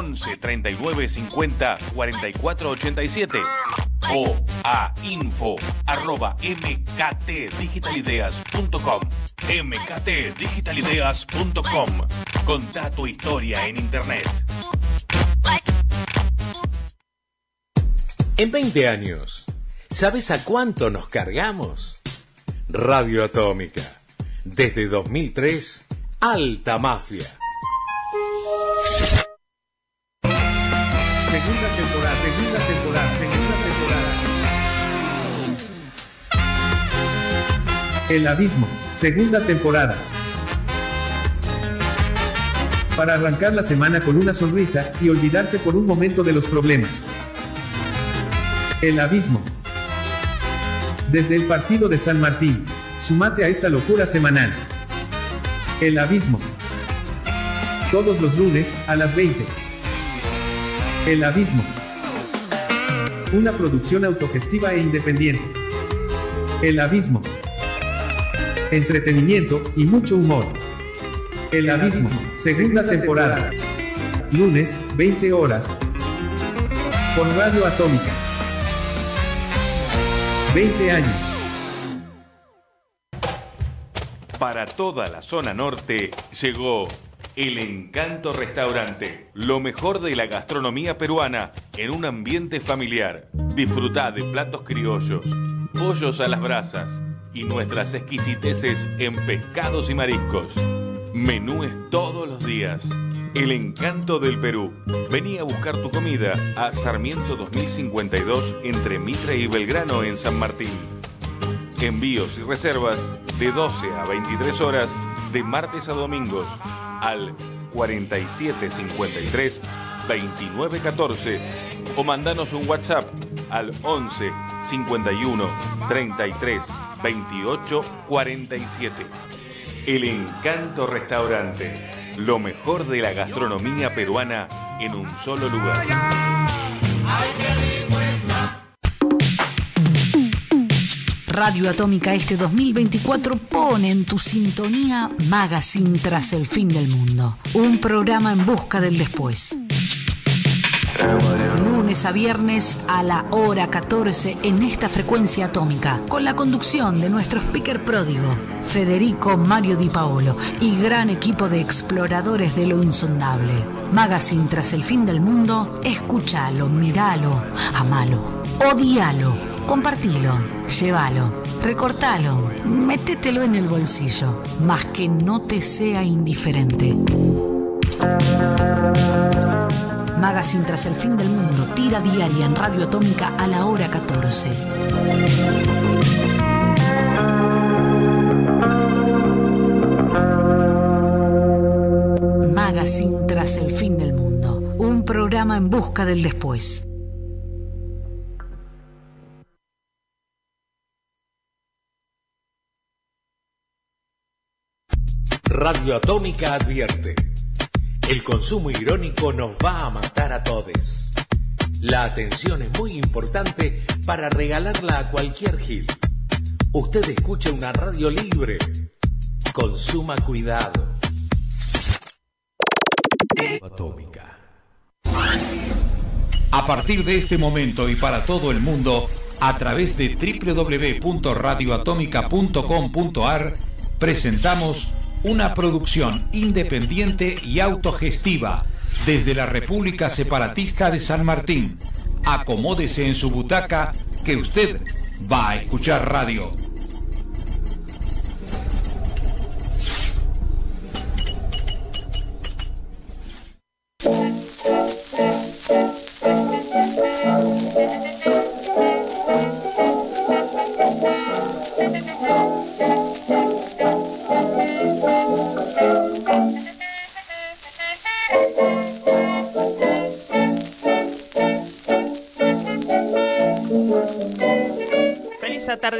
11 39 50 44 87 o a info arroba mktdigitalideas.com mktdigitalideas.com Contá tu historia en internet. En 20 años, ¿sabes a cuánto nos cargamos? Radio Atómica. Desde 2003, Alta Mafia. Segunda temporada, segunda temporada, segunda temporada. El Abismo, segunda temporada. Para arrancar la semana con una sonrisa y olvidarte por un momento de los problemas. El Abismo. Desde el partido de San Martín, sumate a esta locura semanal. El Abismo. Todos los lunes, a las 20. El Abismo. Una producción autogestiva e independiente. El Abismo. Entretenimiento y mucho humor. El Abismo, segunda temporada. Lunes, 20 horas. Por Radio Atómica. 20 años. Para toda la zona norte llegó El Encanto Restaurante, lo mejor de la gastronomía peruana en un ambiente familiar. Disfruta de platos criollos, pollos a las brasas y nuestras exquisiteces en pescados y mariscos. Menúes todos los días. El encanto del Perú. Vení a buscar tu comida a Sarmiento 2052 entre Mitre y Belgrano en San Martín. Envíos y reservas de 12 a 23 horas de martes a domingos al 4753 2914 o mandanos un WhatsApp al 11 51 33 28 47. El Encanto Restaurante. Lo mejor de la gastronomía peruana en un solo lugar. Radio Atómica este 2024 pone en tu sintonía Magazine tras el fin del mundo. Un programa en busca del después. Lunes a viernes a la hora 14 en esta frecuencia atómica, con la conducción de nuestro speaker pródigo, Federico Mario Di Paolo, y gran equipo de exploradores de lo insondable. Magazine tras el fin del mundo, escúchalo, míralo, amalo, odialo, compartilo, llévalo, recortalo, métetelo en el bolsillo, más que no te sea indiferente. Magazine tras el fin del mundo, tira diaria en Radio Atómica a la hora 14. Magazine tras el fin del mundo, un programa en busca del después. Radio Atómica advierte. El consumo irónico nos va a matar a todos. La atención es muy importante para regalarla a cualquier hit. Usted escucha una radio libre. Consuma cuidado. Atómica. A partir de este momento y para todo el mundo, a través de www.radioatómica.com.ar, presentamos una producción independiente y autogestiva desde la República Separatista de San Martín. Acomódese en su butaca que usted va a escuchar radio.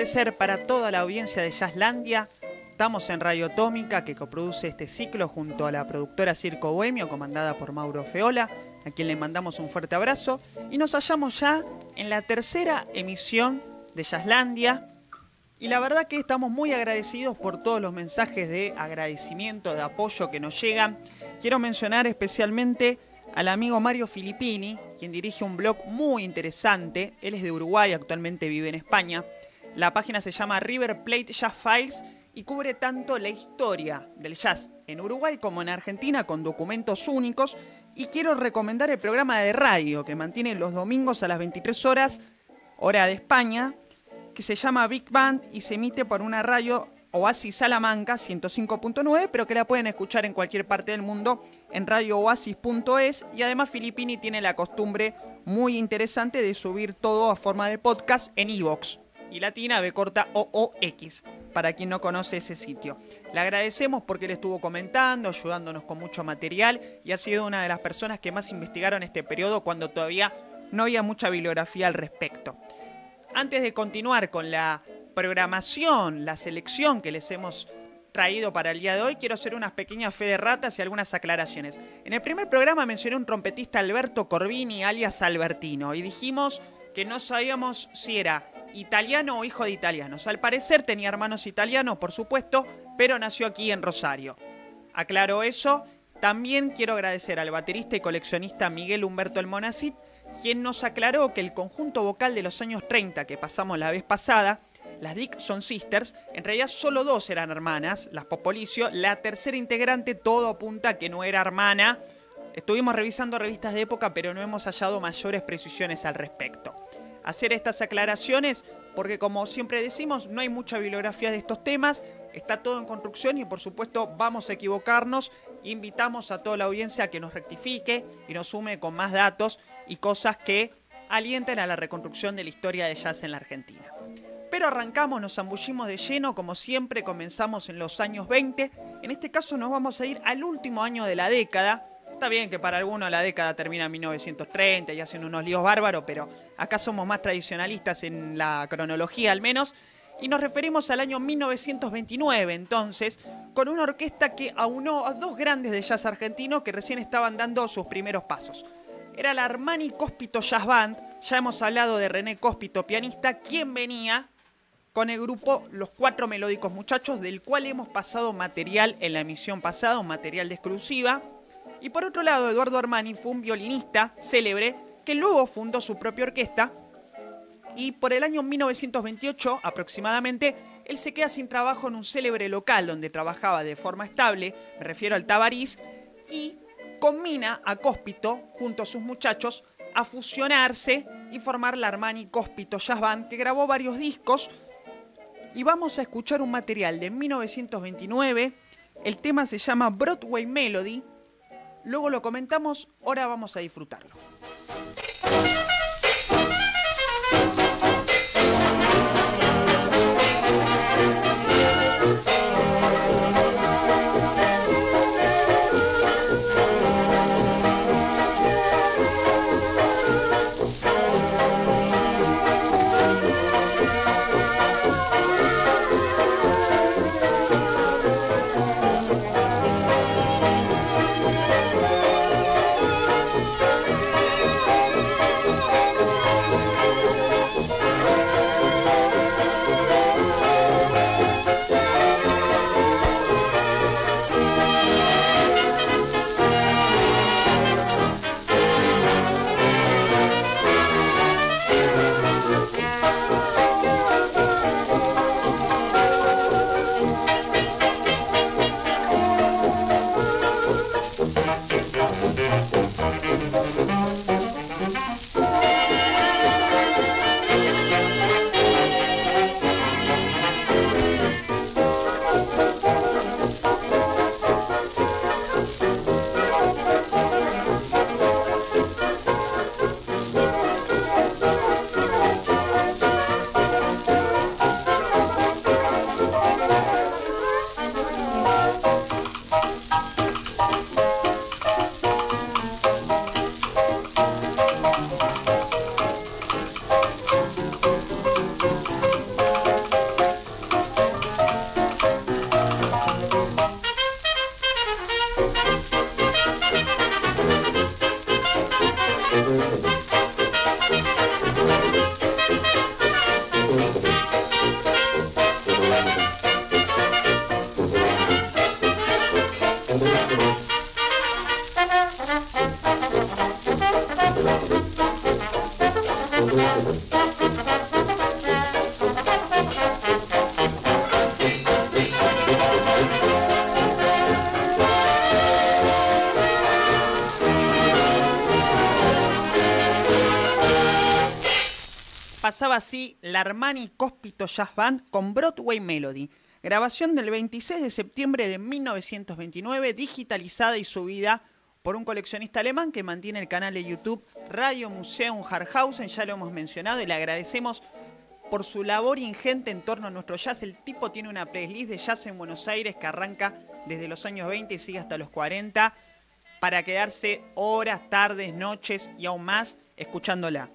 Atardecer para toda la audiencia de Jazzlandia. Estamos en Radio Atómica, que coproduce este ciclo junto a la productora Circo Bohemio, comandada por Mauro Feola, a quien le mandamos un fuerte abrazo. Y nos hallamos ya en la tercera emisión de Jazzlandia. Y la verdad que estamos muy agradecidos por todos los mensajes de agradecimiento, de apoyo que nos llegan. Quiero mencionar especialmente al amigo Mario Filippini, quien dirige un blog muy interesante. Él es de Uruguay, actualmente vive en España. La página se llama River Plate Jazz Files y cubre tanto la historia del jazz en Uruguay como en Argentina con documentos únicos. Y quiero recomendar el programa de radio que mantiene los domingos a las 23 horas, hora de España, que se llama Big Band y se emite por una radio Oasis Salamanca 105.9, pero que la pueden escuchar en cualquier parte del mundo en radiooasis.es. Y además Filippini tiene la costumbre muy interesante de subir todo a forma de podcast en iVoox. Y latina B corta OOX, para quien no conoce ese sitio. Le agradecemos porque él estuvo comentando, ayudándonos con mucho material y ha sido una de las personas que más investigaron este periodo cuando todavía no había mucha bibliografía al respecto. Antes de continuar con la programación, la selección que les hemos traído para el día de hoy, quiero hacer unas pequeñas fe de ratas y algunas aclaraciones. En el primer programa mencioné un trompetista Alberto Corbini, alias Albertino, y dijimos que no sabíamos si era italiano o hijo de italianos. Al parecer tenía hermanos italianos, por supuesto, pero nació aquí en Rosario. Aclaro eso. También quiero agradecer al baterista y coleccionista Miguel Humberto Almonacid, quien nos aclaró que el conjunto vocal de los años 30 que pasamos la vez pasada, las Dixon Sisters, en realidad solo dos eran hermanas, las Popolicio, la tercera integrante todo apunta que no era hermana. Estuvimos revisando revistas de época, pero no hemos hallado mayores precisiones al respecto. Hacer estas aclaraciones porque como siempre decimos, no hay mucha bibliografía de estos temas, está todo en construcción y por supuesto vamos a equivocarnos. Invitamos a toda la audiencia a que nos rectifique y nos sume con más datos y cosas que alienten a la reconstrucción de la historia de jazz en la Argentina. Pero arrancamos, nos zambullimos de lleno, como siempre comenzamos en los años 20. En este caso nos vamos a ir al último año de la década. Está bien que para algunos la década termina en 1930 y hacen unos líos bárbaros, pero acá somos más tradicionalistas en la cronología al menos. Y nos referimos al año 1929, entonces, con una orquesta que aunó a dos grandes de jazz argentino que recién estaban dando sus primeros pasos. Era la Armani Cóspito Jazz Band, ya hemos hablado de René Cóspito, pianista, quien venía con el grupo Los Cuatro Melódicos Muchachos, del cual hemos pasado material en la emisión pasada, material de exclusiva. Y por otro lado, Eduardo Armani fue un violinista célebre que luego fundó su propia orquesta y por el año 1928 aproximadamente, él se queda sin trabajo en un célebre local donde trabajaba de forma estable, me refiero al Tabarís, y combina a Cóspito junto a sus muchachos a fusionarse y formar la Armani Cóspito Jazz Band que grabó varios discos y vamos a escuchar un material de 1929. El tema se llama Broadway Melody. Luego lo comentamos, ahora vamos a disfrutarlo. Pasaba así la Armani Cospito Jazz Band con Broadway Melody, grabación del 26 de septiembre de 1929, digitalizada y subida por un coleccionista alemán que mantiene el canal de YouTube Radio Museum Harhausen, ya lo hemos mencionado y le agradecemos por su labor ingente en torno a nuestro jazz. El tipo tiene una playlist de jazz en Buenos Aires que arranca desde los años 20 y sigue hasta los 40 para quedarse horas, tardes, noches y aún más escuchándola.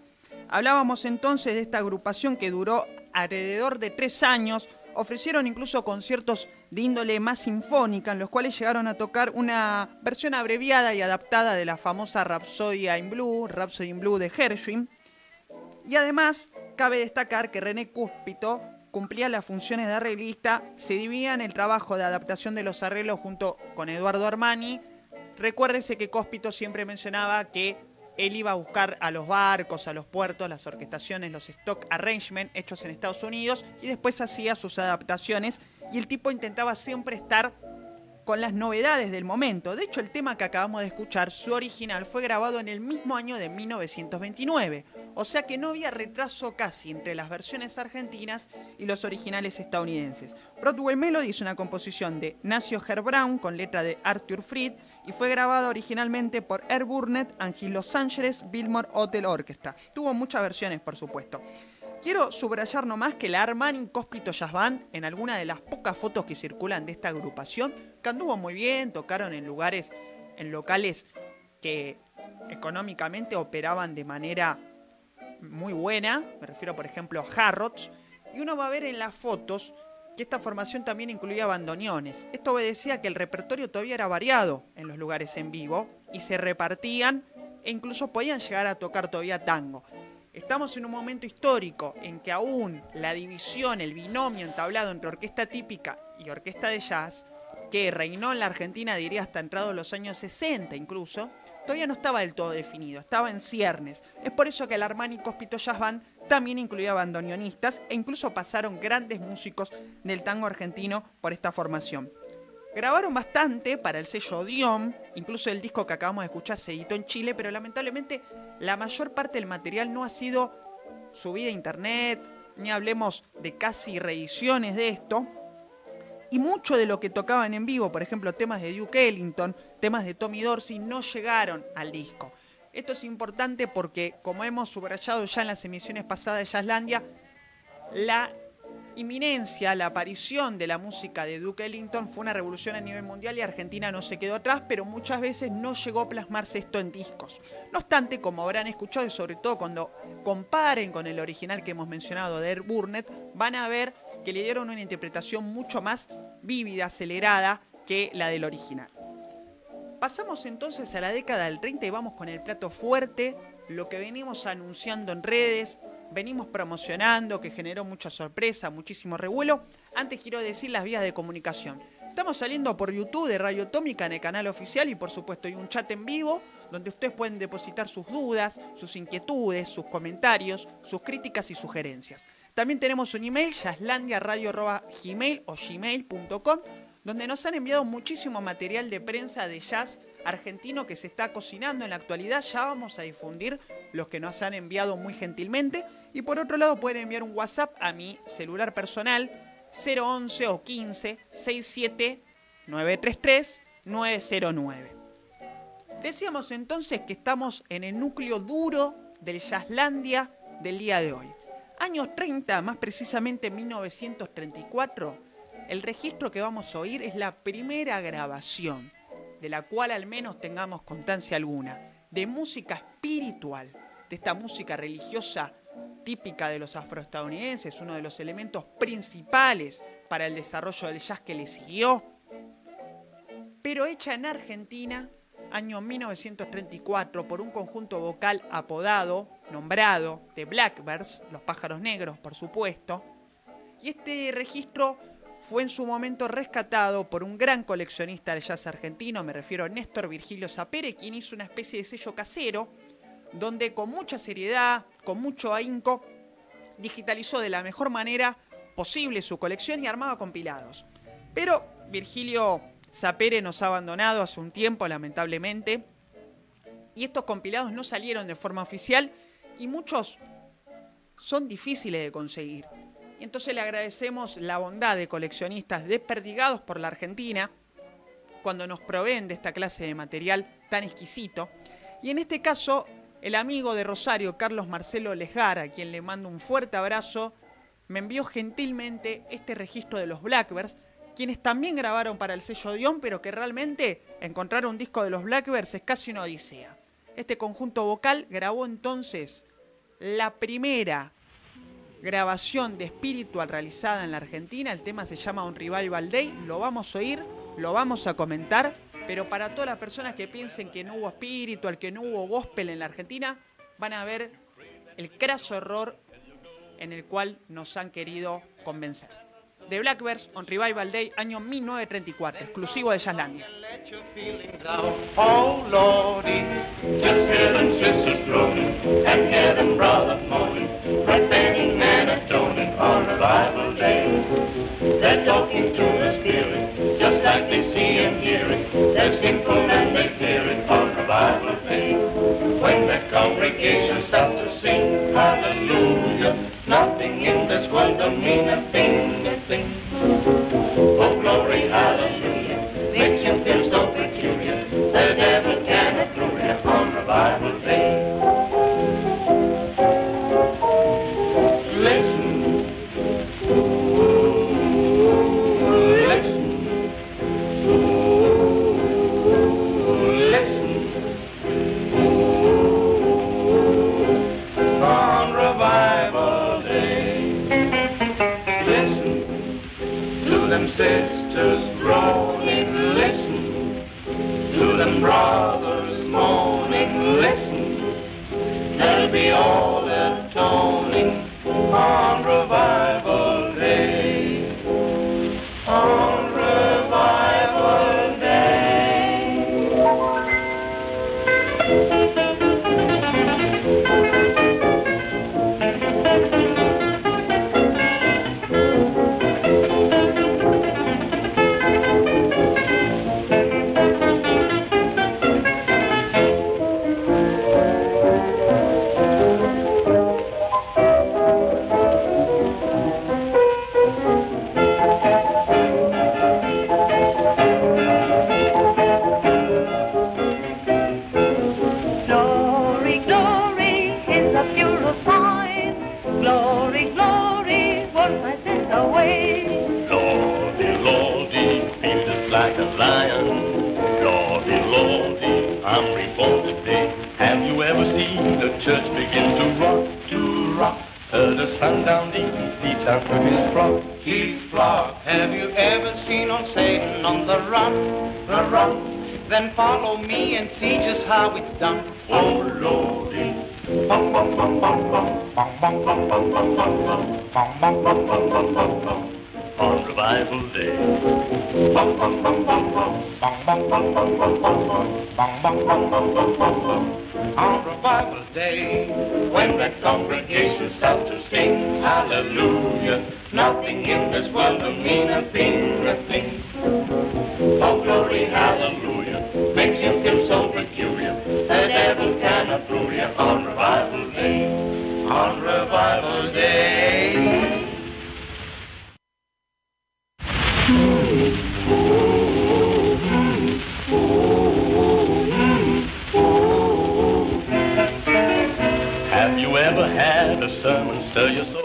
Hablábamos entonces de esta agrupación que duró alrededor de tres años. Ofrecieron incluso conciertos de índole más sinfónica, en los cuales llegaron a tocar una versión abreviada y adaptada de la famosa Rhapsody in Blue, Rhapsody in Blue de Gershwin. Y además, cabe destacar que René Cúspito cumplía las funciones de arreglista, se dividían el trabajo de adaptación de los arreglos junto con Eduardo Armani. Recuérdese que Cúspito siempre mencionaba que él iba a buscar a los barcos, a los puertos, las orquestaciones, los stock arrangement hechos en Estados Unidos y después hacía sus adaptaciones y el tipo intentaba siempre estar con las novedades del momento. De hecho, el tema que acabamos de escuchar, su original, fue grabado en el mismo año de 1929. O sea que no había retraso casi entre las versiones argentinas y los originales estadounidenses. Broadway Melody es una composición de Nacio Brown con letra de Arthur Fried y fue grabado originalmente por Air Burnett and Los Angeles Billmore Hotel Orchestra. Tuvo muchas versiones, por supuesto. Quiero subrayar nomás que la Armani Cospito Jazz Band, en alguna de las pocas fotos que circulan de esta agrupación, que anduvo muy bien, tocaron en lugares, en locales que económicamente operaban de manera muy buena, me refiero por ejemplo a Harrods, y uno va a ver en las fotos que esta formación también incluía bandoneones. Esto obedecía que el repertorio todavía era variado en los lugares en vivo y se repartían e incluso podían llegar a tocar todavía tango. Estamos en un momento histórico en que aún la división, el binomio entablado entre orquesta típica y orquesta de jazz, que reinó en la Argentina, diría hasta entrado los años 60 incluso, todavía no estaba del todo definido, estaba en ciernes. Es por eso que el Armani Cospito Jazz Band también incluía bandoneonistas e incluso pasaron grandes músicos del tango argentino por esta formación. Grabaron bastante para el sello Dion, incluso el disco que acabamos de escuchar se editó en Chile, pero lamentablemente la mayor parte del material no ha sido subida a internet, ni hablemos de casi reediciones de esto. Y mucho de lo que tocaban en vivo, por ejemplo temas de Duke Ellington, temas de Tommy Dorsey, no llegaron al disco. Esto es importante porque, como hemos subrayado ya en las emisiones pasadas de Jazzlandia, la inminencia, la aparición de la música de Duke Ellington fue una revolución a nivel mundial y Argentina no se quedó atrás, pero muchas veces no llegó a plasmarse esto en discos. No obstante, como habrán escuchado y sobre todo cuando comparen con el original que hemos mencionado de Air Burnett, van a ver que le dieron una interpretación mucho más vívida, acelerada que la del original. Pasamos entonces a la década del 30 y vamos con el plato fuerte, lo que venimos anunciando en redes, venimos promocionando, que generó mucha sorpresa, muchísimo revuelo. Antes quiero decir las vías de comunicación. Estamos saliendo por YouTube de Radio Atómica en el canal oficial y por supuesto hay un chat en vivo donde ustedes pueden depositar sus dudas, sus inquietudes, sus comentarios, sus críticas y sugerencias. También tenemos un email, jazzlandiaradio.gmail o gmail.com, donde nos han enviado muchísimo material de prensa de jazz argentino que se está cocinando en la actualidad. Ya vamos a difundir los que nos han enviado muy gentilmente. Y por otro lado pueden enviar un WhatsApp a mi celular personal 011 o 15 67 933 909. Decíamos entonces que estamos en el núcleo duro del Jazzlandia del día de hoy. Años 30, más precisamente 1934, el registro que vamos a oír es la primera grabación de la cual al menos tengamos constancia alguna, de música espiritual, de esta música religiosa típica de los afroestadounidenses, uno de los elementos principales para el desarrollo del jazz que le siguió, pero hecha en Argentina, año 1934, por un conjunto vocal apodado, nombrado, de Blackbirds, los pájaros negros, por supuesto, y este registro fue en su momento rescatado por un gran coleccionista del jazz argentino, me refiero a Néstor Virgilio Zapere, quien hizo una especie de sello casero, donde con mucha seriedad, con mucho ahínco, digitalizó de la mejor manera posible su colección y armaba compilados. Pero Virgilio Zapere nos ha abandonado hace un tiempo, lamentablemente, y estos compilados no salieron de forma oficial y muchos son difíciles de conseguir. Y entonces le agradecemos la bondad de coleccionistas desperdigados por la Argentina cuando nos proveen de esta clase de material tan exquisito. Y en este caso, el amigo de Rosario, Carlos Marcelo Lesgar, a quien le mando un fuerte abrazo, me envió gentilmente este registro de los Blackbirds, quienes también grabaron para el sello Dion, pero que realmente encontrar un disco de los Blackbirds es casi una odisea. Este conjunto vocal grabó entonces la primera grabación de Spiritual realizada en la Argentina. El tema se llama Un Revival Day. Lo vamos a oír, lo vamos a comentar. Pero para todas las personas que piensen que no hubo Spiritual, que no hubo gospel en la Argentina, van a ver el craso error en el cual nos han querido convencer. The Blackbirds on Revival Day, año 1934, exclusivo de Jazzlandia. When the congregation starts to sing hallelujah, nothing in this world don't mean a thing, ever seen old Satan on the run, the run? Then follow me and see just how it's done. Oh Lordy. Bum, bum, bum, bum, bum. Bum, bum, bum, bum, bum, bum, bum. Bum, bum, bum, bum, bum, bum. On revival day. On revival day, when the congregation starts to sing hallelujah, nothing in this world will mean a thing, a thing. Oh, glory, hallelujah, makes you feel so peculiar. The devil cannot rule you on revival day, on revival day.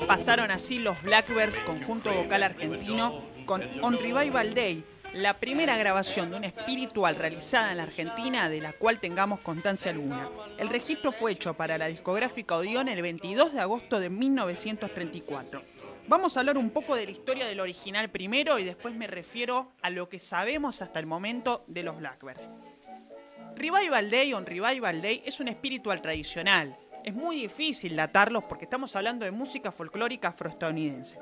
Pasaron así los Blackbirds, conjunto vocal argentino, con On Revival Day, la primera grabación de un espiritual realizada en la Argentina de la cual tengamos constancia alguna. El registro fue hecho para la discográfica Odeon el 22 de agosto de 1934. Vamos a hablar un poco de la historia del original primero y después me refiero a lo que sabemos hasta el momento de los Blackbirds. Revival Day on Revival Day es un espiritual tradicional. Es muy difícil datarlos porque estamos hablando de música folclórica afroestadounidense.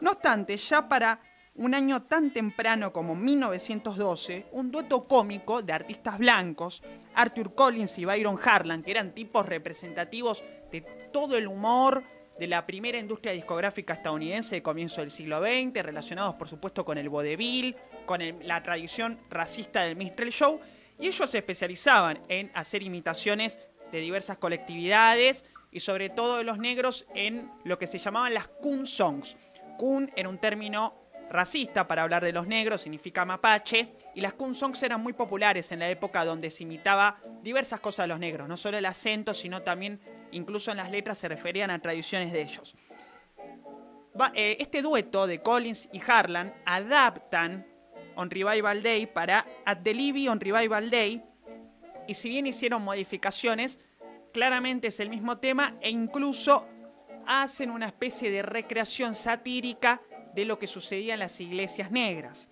No obstante, ya para un año tan temprano como 1912, un dueto cómico de artistas blancos, Arthur Collins y Byron Harlan, que eran tipos representativos de todo el humor de la primera industria discográfica estadounidense de comienzo del siglo XX, relacionados por supuesto con el vodevil, con la tradición racista del minstrel show, y ellos se especializaban en hacer imitaciones de diversas colectividades y sobre todo de los negros en lo que se llamaban las coon songs. Coon era un término racista para hablar de los negros, significa mapache, y las coon songs eran muy populares en la época donde se imitaba diversas cosas de los negros, no solo el acento, sino también incluso en las letras se referían a tradiciones de ellos. Eh, este dueto de Collins y Harlan adaptan On Revival Day para At the Libby On Revival Day, y si bien hicieron modificaciones, claramente es el mismo tema e incluso hacen una especie de recreación satírica de lo que sucedía en las iglesias negras.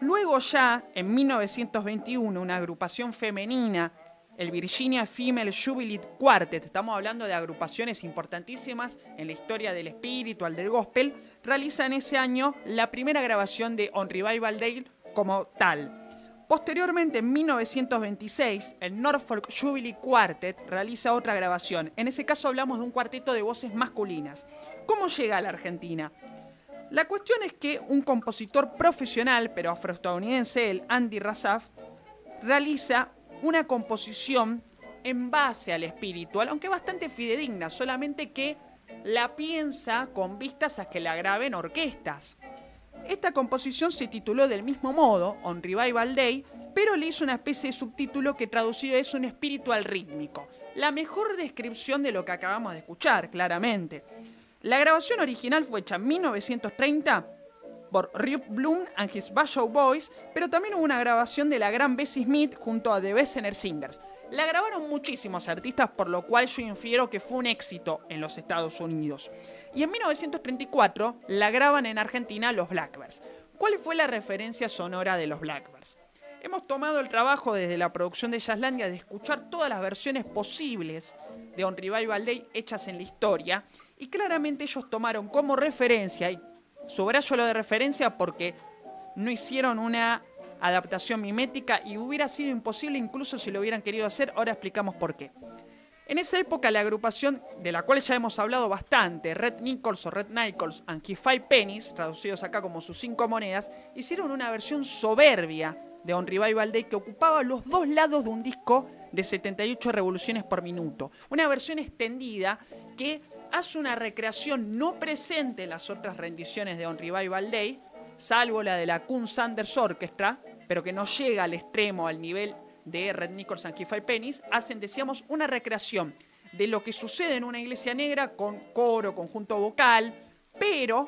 Luego ya, en 1921, una agrupación femenina, el Virginia Female Jubilee Quartet, estamos hablando de agrupaciones importantísimas en la historia del espiritual, del gospel, realizan ese año la primera grabación de On Revival Day como tal. Posteriormente, en 1926, el Norfolk Jubilee Quartet realiza otra grabación. En ese caso hablamos de un cuarteto de voces masculinas. ¿Cómo llega a la Argentina? La cuestión es que un compositor profesional, pero afroestadounidense, el Andy Razaf, realiza una composición en base al espiritual, aunque bastante fidedigna, solamente que la piensa con vistas a que la graben orquestas. Esta composición se tituló del mismo modo, On Revival Day, pero le hizo una especie de subtítulo que traducido es un espiritual rítmico. La mejor descripción de lo que acabamos de escuchar, claramente. La grabación original fue hecha en 1930 por Rip Bloom and His Basho Boys, pero también hubo una grabación de la gran Bessie Smith junto a The Bessener Singers. La grabaron muchísimos artistas, por lo cual yo infiero que fue un éxito en los Estados Unidos. Y en 1934 la graban en Argentina los Blackbirds. ¿Cuál fue la referencia sonora de los Blackbirds? Hemos tomado el trabajo desde la producción de Jazzlandia de escuchar todas las versiones posibles de On Revival Day hechas en la historia y claramente ellos tomaron como referencia, y subrayo lo de referencia porque no hicieron una adaptación mimética y hubiera sido imposible incluso si lo hubieran querido hacer, ahora explicamos por qué. En esa época la agrupación, de la cual ya hemos hablado bastante, Red Nichols o Red Nichols and His Five Pennies, traducidos acá como sus cinco monedas, hicieron una versión soberbia de On Revival Day que ocupaba los dos lados de un disco de 78 revoluciones por minuto. Una versión extendida que hace una recreación no presente en las otras rendiciones de On Revival Day, salvo la de la Kun Sanders Orchestra, pero que no llega al extremo, al nivel de Red Nichols and His Five Pennies, hacen, decíamos, una recreación de lo que sucede en una iglesia negra con coro, conjunto vocal, pero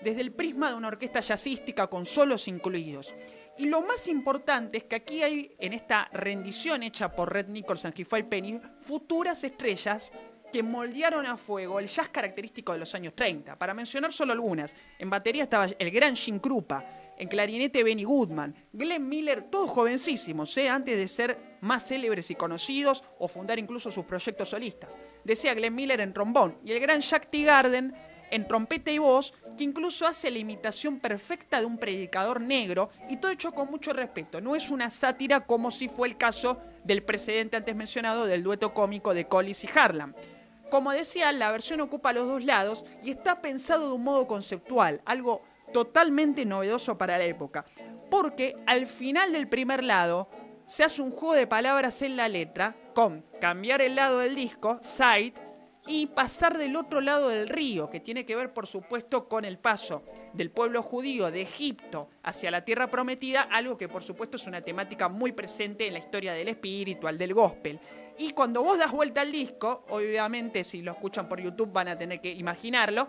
desde el prisma de una orquesta jazzística con solos incluidos. Y lo más importante es que aquí hay, en esta rendición hecha por Red Nichols and His Five Pennies, futuras estrellas que moldearon a fuego el jazz característico de los años 30. Para mencionar solo algunas, en batería estaba el gran Jim Krupa, en clarinete Benny Goodman, Glenn Miller, todos jovencísimos, ¿eh? antes de ser más célebres y conocidos o fundar incluso sus proyectos solistas. Decía Glenn Miller en trombón y el gran Jack T. Garden en trompeta y voz, que incluso hace la imitación perfecta de un predicador negro y todo hecho con mucho respeto. No es una sátira como si fue el caso del precedente antes mencionado del dueto cómico de Collins y Harlan. Como decía, la versión ocupa los dos lados y está pensado de un modo conceptual, algo totalmente novedoso para la época. Porque al final del primer lado se hace un juego de palabras en la letra con cambiar el lado del disco, side, y pasar del otro lado del río, que tiene que ver por supuesto con el paso del pueblo judío de Egipto hacia la tierra prometida, algo que por supuesto es una temática muy presente en la historia del espiritual, del gospel. Y cuando vos das vuelta al disco, obviamente si lo escuchan por YouTube van a tener que imaginarlo,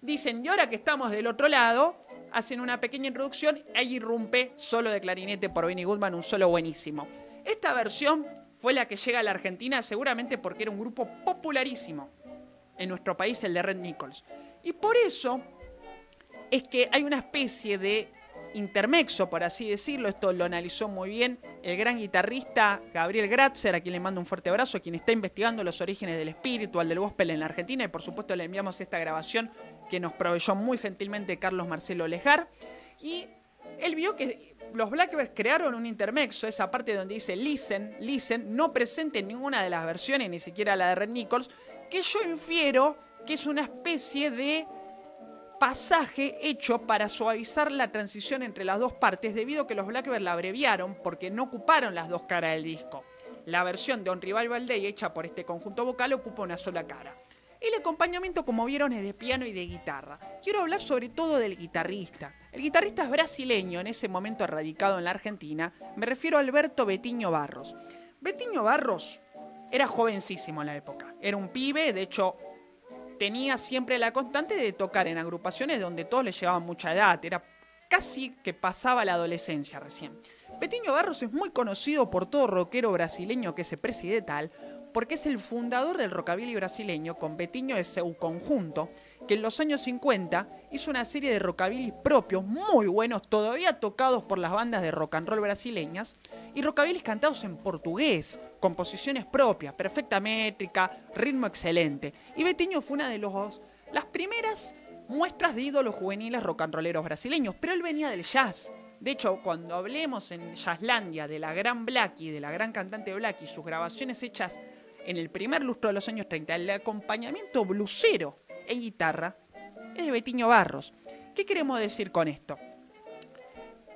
dicen, y ahora que estamos del otro lado, hacen una pequeña introducción ahí irrumpe solo de clarinete por Benny Goodman, un solo buenísimo. Esta versión fue la que llega a la Argentina seguramente porque era un grupo popularísimo en nuestro país, el de Red Nichols. Y por eso es que hay una especie de intermexo, por así decirlo. Esto lo analizó muy bien el gran guitarrista Gabriel Gratzer, a quien le mando un fuerte abrazo, quien está investigando los orígenes del espíritu, al del gospel en la Argentina. Y por supuesto le enviamos esta grabación que nos proveyó muy gentilmente Carlos Marcelo Lejar. Y él vio que los Blackbirds crearon un intermexo, esa parte donde dice listen, listen, no presente en ninguna de las versiones, ni siquiera la de Red Nichols, que yo infiero que es una especie de pasaje hecho para suavizar la transición entre las dos partes debido a que los Blackbird la abreviaron porque no ocuparon las dos caras del disco. La versión de On Revival Day hecha por este conjunto vocal ocupa una sola cara. El acompañamiento, como vieron, es de piano y de guitarra. Quiero hablar sobre todo del guitarrista. El guitarrista es brasileño, en ese momento radicado en la Argentina. Me refiero a Alberto Betiño Barros. Betiño Barros era jovencísimo en la época. Era un pibe, de hecho, tenía siempre la constante de tocar en agrupaciones donde todos le llevaban mucha edad. Era casi que pasaba la adolescencia recién. Betiño Barros es muy conocido por todo rockero brasileño que se preside tal, porque es el fundador del rockabilly brasileño con Betiño de seu conjunto, que en los años 50 hizo una serie de rockabillys propios muy buenos, todavía tocados por las bandas de rock and roll brasileñas, y rockabillys cantados en portugués, composiciones propias, perfecta métrica, ritmo excelente. Y Betiño fue una de los, las primeras muestras de ídolos juveniles rock and rolleros brasileños, pero él venía del jazz. De hecho, cuando hablemos en Jazzlandia de la gran Blackie, de la gran cantante Blackie, sus grabaciones hechas en el primer lustro de los años 30, el acompañamiento blusero en guitarra es de Betiño Barros. ¿Qué queremos decir con esto?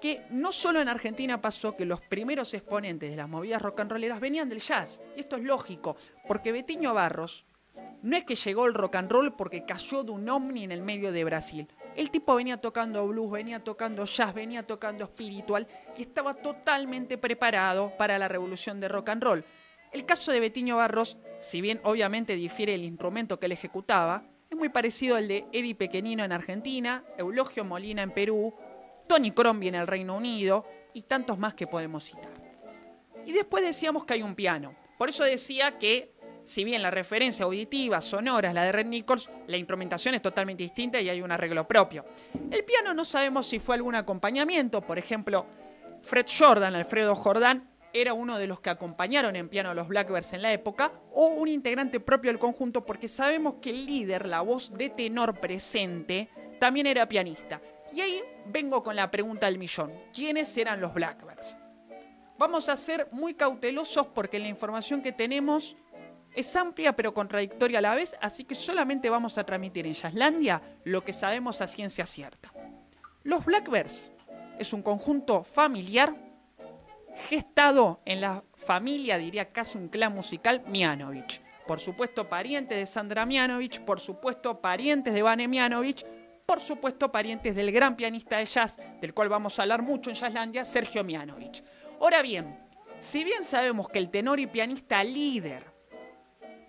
Que no solo en Argentina pasó que los primeros exponentes de las movidas rock and rolleras venían del jazz, y esto es lógico, porque Betiño Barros no es que llegó el rock and roll porque cayó de un ovni en el medio de Brasil. El tipo venía tocando blues, venía tocando jazz, venía tocando espiritual y estaba totalmente preparado para la revolución de rock and roll. El caso de Betiño Barros, si bien obviamente difiere el instrumento que él ejecutaba, es muy parecido al de Eddie Pequenino en Argentina, Eulogio Molina en Perú, Tony Crombie en el Reino Unido y tantos más que podemos citar. Y después decíamos que hay un piano. Por eso decía que, si bien la referencia auditiva, sonora es la de Red Nichols, la instrumentación es totalmente distinta y hay un arreglo propio. El piano no sabemos si fue algún acompañamiento, por ejemplo, Fred Jordan, Alfredo Jordan, era uno de los que acompañaron en piano a los Blackbirds en la época, o un integrante propio del conjunto, porque sabemos que el líder, la voz de tenor presente, también era pianista. Y ahí vengo con la pregunta del millón. ¿Quiénes eran los Blackbirds? Vamos a ser muy cautelosos porque la información que tenemos es amplia pero contradictoria a la vez, así que solamente vamos a transmitir en Jazzlandia lo que sabemos a ciencia cierta. Los Blackbirds es un conjunto familiar gestado en la familia, diría casi un clan musical, Mianovich. Por supuesto, parientes de Sandra Mianovich, por supuesto, parientes de Vane Mianovich, por supuesto, parientes del gran pianista de jazz, del cual vamos a hablar mucho en Jazzlandia, Sergio Mianovich. Ahora bien, si bien sabemos que el tenor y pianista líder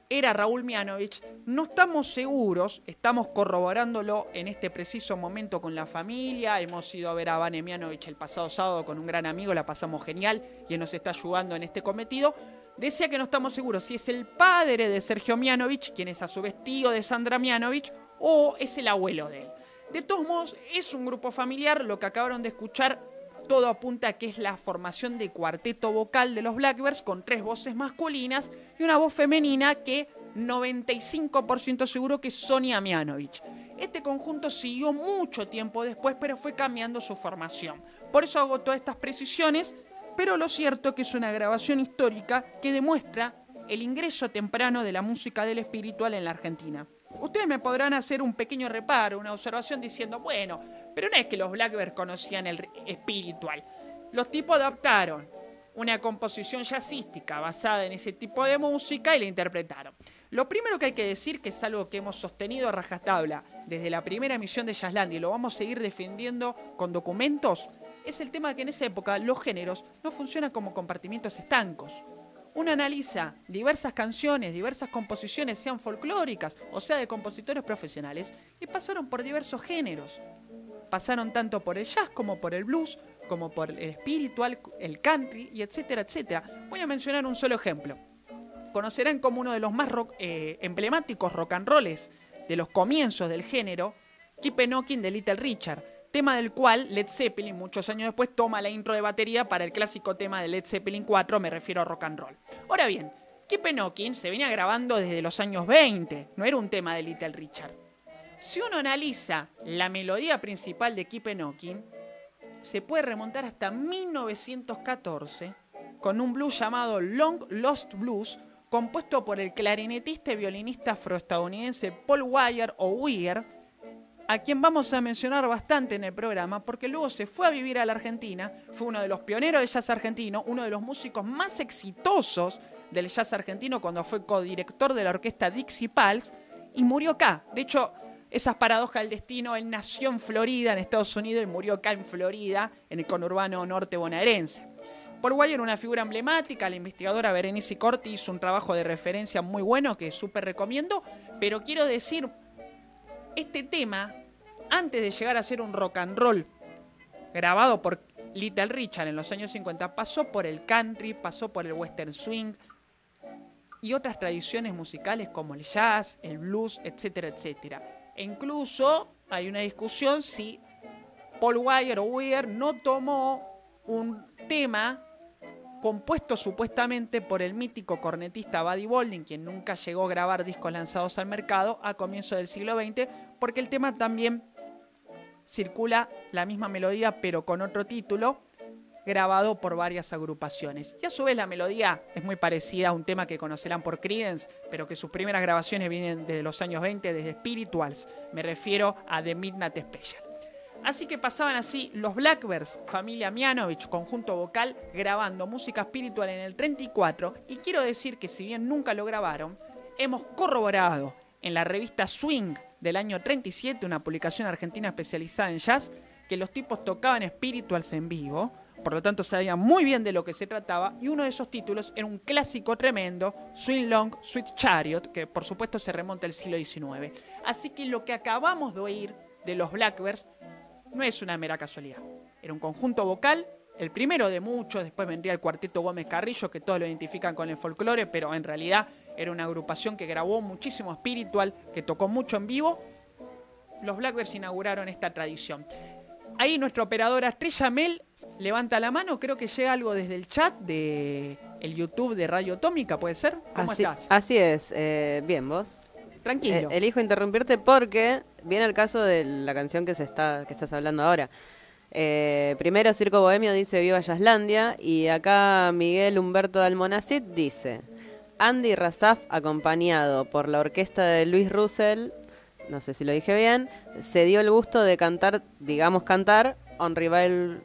era Raúl Mianovich, no estamos seguros, estamos corroborándolo en este preciso momento con la familia, hemos ido a ver a Vane Mianovich el pasado sábado con un gran amigo, la pasamos genial y él nos está ayudando en este cometido. Decía que no estamos seguros si es el padre de Sergio Mianovich, quien es a su vez tío de Sandra Mianovich, o es el abuelo de él. De todos modos, es un grupo familiar, lo que acabaron de escuchar todo apunta a que es la formación de cuarteto vocal de los Blackbirds con tres voces masculinas y una voz femenina que 95% seguro que es Sonia Mianovich. Este conjunto siguió mucho tiempo después, pero fue cambiando su formación. Por eso hago todas estas precisiones, pero lo cierto es que es una grabación histórica que demuestra el ingreso temprano de la música del espiritual en la Argentina. Ustedes me podrán hacer un pequeño reparo, una observación diciendo, bueno, pero no es que los Blackbirds conocían el espiritual. Los tipos adaptaron una composición jazzística basada en ese tipo de música y la interpretaron. Lo primero que hay que decir, que es algo que hemos sostenido a rajatabla desde la primera emisión de Jazzland y lo vamos a seguir defendiendo con documentos, es el tema de que en esa época los géneros no funcionan como compartimientos estancos uno analiza diversas canciones, diversas composiciones, sean folclóricas o sea de compositores profesionales, y pasaron por diversos géneros. Pasaron tanto por el jazz como por el blues, como por el espiritual, el country, y etcétera, etcétera. Voy a mencionar un solo ejemplo. Conocerán como uno de los más eh, emblemáticos rock and rolls de los comienzos del género, Knocking de Little Richard tema del cual Led Zeppelin, muchos años después, toma la intro de batería para el clásico tema de Led Zeppelin 4, me refiero a rock and roll. Ahora bien, Keep Knocking se venía grabando desde los años 20, no era un tema de Little Richard. Si uno analiza la melodía principal de Keep Knocking, se puede remontar hasta 1914 con un blues llamado Long Lost Blues, compuesto por el clarinetista y violinista afroestadounidense Paul Wire o Weir, a quien vamos a mencionar bastante en el programa, porque luego se fue a vivir a la Argentina, fue uno de los pioneros del jazz argentino, uno de los músicos más exitosos del jazz argentino cuando fue codirector de la orquesta Dixie Pulse, y murió acá. De hecho, esas paradojas del destino, él nació en Florida, en Estados Unidos, y murió acá en Florida, en el conurbano norte bonaerense. Paul era una figura emblemática, la investigadora Berenice Corti hizo un trabajo de referencia muy bueno que súper recomiendo, pero quiero decir, este tema, antes de llegar a ser un rock and roll grabado por Little Richard en los años 50, pasó por el country, pasó por el western swing y otras tradiciones musicales como el jazz, el blues, etcétera, etcétera. E incluso hay una discusión si Paul Wire o Weir no tomó un tema compuesto supuestamente por el mítico cornetista Buddy Bolden, quien nunca llegó a grabar discos lanzados al mercado a comienzos del siglo XX, porque el tema también circula la misma melodía pero con otro título, grabado por varias agrupaciones. Y a su vez la melodía es muy parecida a un tema que conocerán por Creedence, pero que sus primeras grabaciones vienen desde los años 20, desde Spirituals. Me refiero a The Midnight Special. Así que pasaban así los Blackbirds, familia Mianovich, conjunto vocal, grabando música espiritual en el 34. Y quiero decir que si bien nunca lo grabaron, hemos corroborado en la revista Swing del año 37, una publicación argentina especializada en jazz, que los tipos tocaban spirituals en vivo, por lo tanto sabían muy bien de lo que se trataba, y uno de esos títulos era un clásico tremendo, Swing Long, Sweet Chariot, que por supuesto se remonta al siglo XIX. Así que lo que acabamos de oír de los Blackbirds no es una mera casualidad. Era un conjunto vocal, el primero de muchos, después vendría el cuarteto Gómez Carrillo, que todos lo identifican con el folclore, pero en realidad era una agrupación que grabó muchísimo espiritual, que tocó mucho en vivo. Los Blackbirds inauguraron esta tradición. Ahí nuestra operadora Estrella Mel levanta la mano, creo que llega algo desde el chat de el YouTube de Radio Atómica, ¿puede ser? ¿Cómo así, estás? Así es, eh, bien, vos. Tranquilo. Eh, elijo interrumpirte porque viene el caso de la canción que se está que estás hablando ahora. Eh, primero Circo Bohemio dice Viva Yaslandia y acá Miguel Humberto Almonacid dice Andy Razaf acompañado por la orquesta de Luis Russell, no sé si lo dije bien, se dio el gusto de cantar, digamos cantar, on Revival,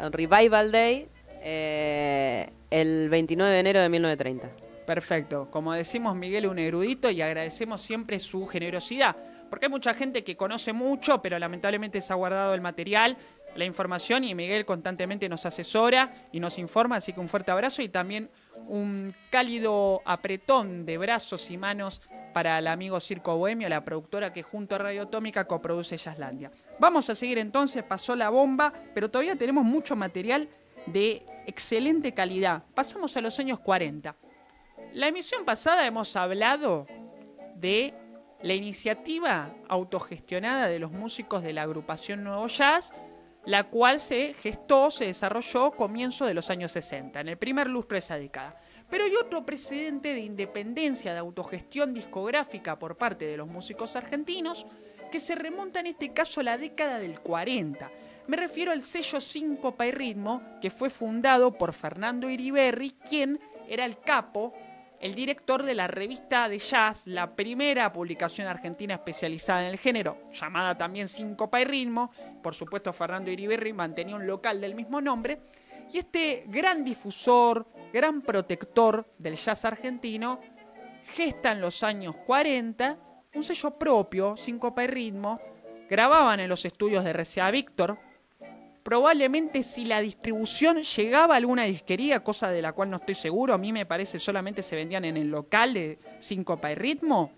on Revival Day eh, el 29 de enero de 1930. Perfecto. Como decimos, Miguel es un erudito y agradecemos siempre su generosidad. Porque hay mucha gente que conoce mucho, pero lamentablemente se ha guardado el material, la información y Miguel constantemente nos asesora y nos informa. Así que un fuerte abrazo y también un cálido apretón de brazos y manos para el amigo Circo Bohemio, la productora que junto a Radio Atómica coproduce Jazzlandia. Vamos a seguir entonces, pasó la bomba, pero todavía tenemos mucho material de excelente calidad. Pasamos a los años 40. La emisión pasada hemos hablado de la iniciativa autogestionada de los músicos de la agrupación Nuevo Jazz, la cual se gestó, se desarrolló comienzo de los años 60, en el primer lustro de esa década. Pero hay otro precedente de independencia de autogestión discográfica por parte de los músicos argentinos que se remonta en este caso a la década del 40. Me refiero al sello Síncopa y Ritmo, que fue fundado por Fernando Iriberri, quien era el capo el director de la revista de jazz, la primera publicación argentina especializada en el género, llamada también Síncopa y Ritmo. Por supuesto, Fernando Iriberri mantenía un local del mismo nombre. Y este gran difusor, gran protector del jazz argentino, gesta en los años 40 un sello propio, Síncopa y Ritmo. Grababan en los estudios de RCA Víctor, probablemente si la distribución llegaba a alguna disquería, cosa de la cual no estoy seguro, a mí me parece solamente se vendían en el local de Síncopa y Ritmo,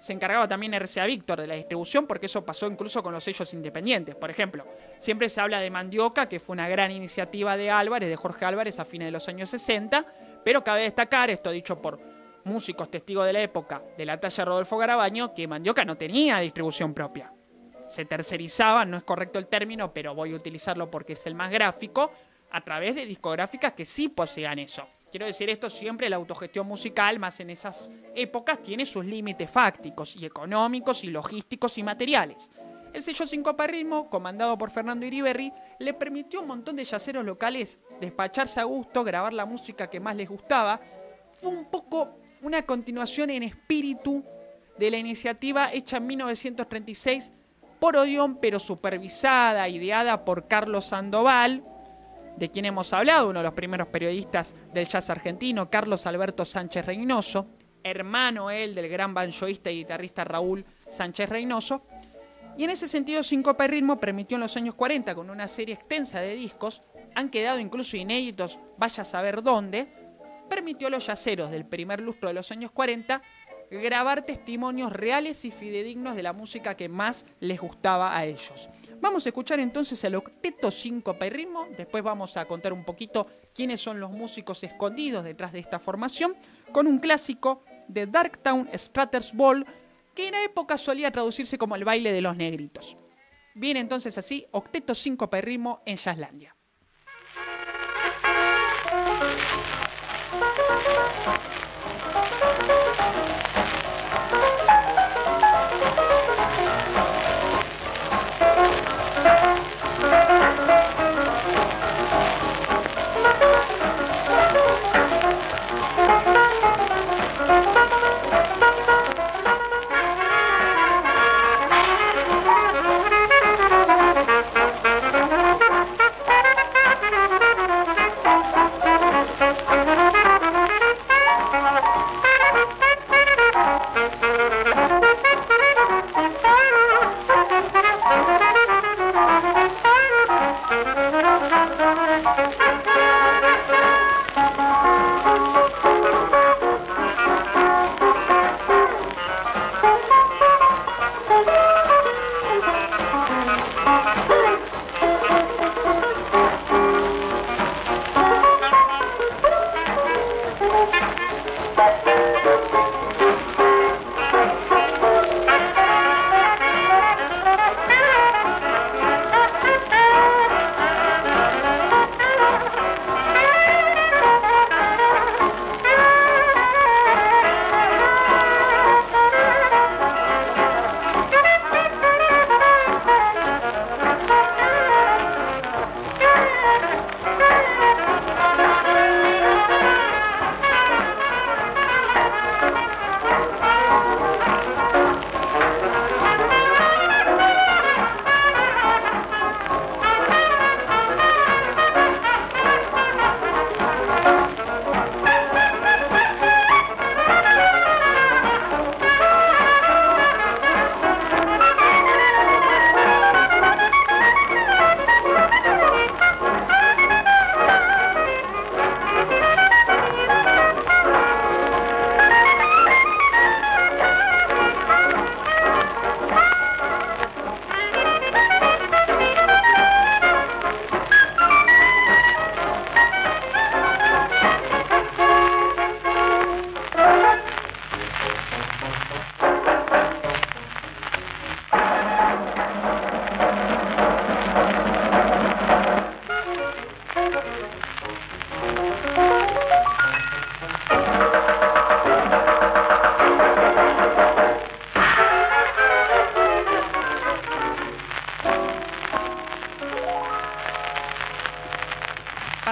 se encargaba también RCA Víctor de la distribución, porque eso pasó incluso con los sellos independientes. Por ejemplo, siempre se habla de Mandioca, que fue una gran iniciativa de Álvarez, de Jorge Álvarez a fines de los años 60, pero cabe destacar, esto dicho por músicos testigos de la época, de la talla Rodolfo Garabaño, que Mandioca no tenía distribución propia. Se tercerizaban, no es correcto el término, pero voy a utilizarlo porque es el más gráfico, a través de discográficas que sí poseían eso. Quiero decir esto siempre, la autogestión musical, más en esas épocas, tiene sus límites fácticos y económicos y logísticos y materiales. El sello Sincopa Ritmo, comandado por Fernando Iriberri, le permitió a un montón de yaceros locales despacharse a gusto, grabar la música que más les gustaba. Fue un poco una continuación en espíritu de la iniciativa hecha en 1936 por Odeón, pero supervisada, ideada por Carlos Sandoval, de quien hemos hablado, uno de los primeros periodistas del jazz argentino, Carlos Alberto Sánchez Reynoso, hermano él del gran banjoísta y guitarrista Raúl Sánchez Reynoso. Y en ese sentido, Sincopa y Ritmo permitió en los años 40, con una serie extensa de discos, han quedado incluso inéditos, vaya a saber dónde, permitió a los yaceros del primer lustro de los años 40 grabar testimonios reales y fidedignos de la música que más les gustaba a ellos. Vamos a escuchar entonces el octeto síncopa y ritmo, después vamos a contar un poquito quiénes son los músicos escondidos detrás de esta formación, con un clásico de Darktown Stratters Ball, que en la época solía traducirse como el baile de los negritos. Viene entonces así, octeto síncopa y ritmo en Jazzlandia.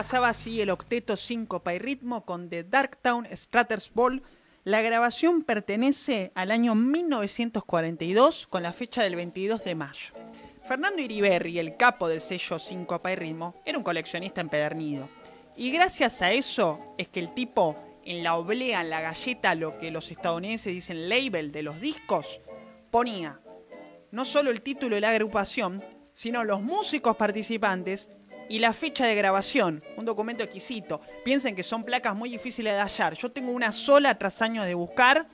Pasaba así el octeto síncopa y ritmo con The Darktown Stratters Ball. La grabación pertenece al año 1942 con la fecha del 22 de mayo. Fernando Iriberri, el capo del sello Síncopa y Ritmo, era un coleccionista empedernido. Y gracias a eso es que el tipo en la oblea, en la galleta, lo que los estadounidenses dicen label de los discos, ponía no solo el título de la agrupación, sino los músicos participantes y la fecha de grabación, un documento exquisito. Piensen que son placas muy difíciles de hallar. Yo tengo una sola tras años de buscar.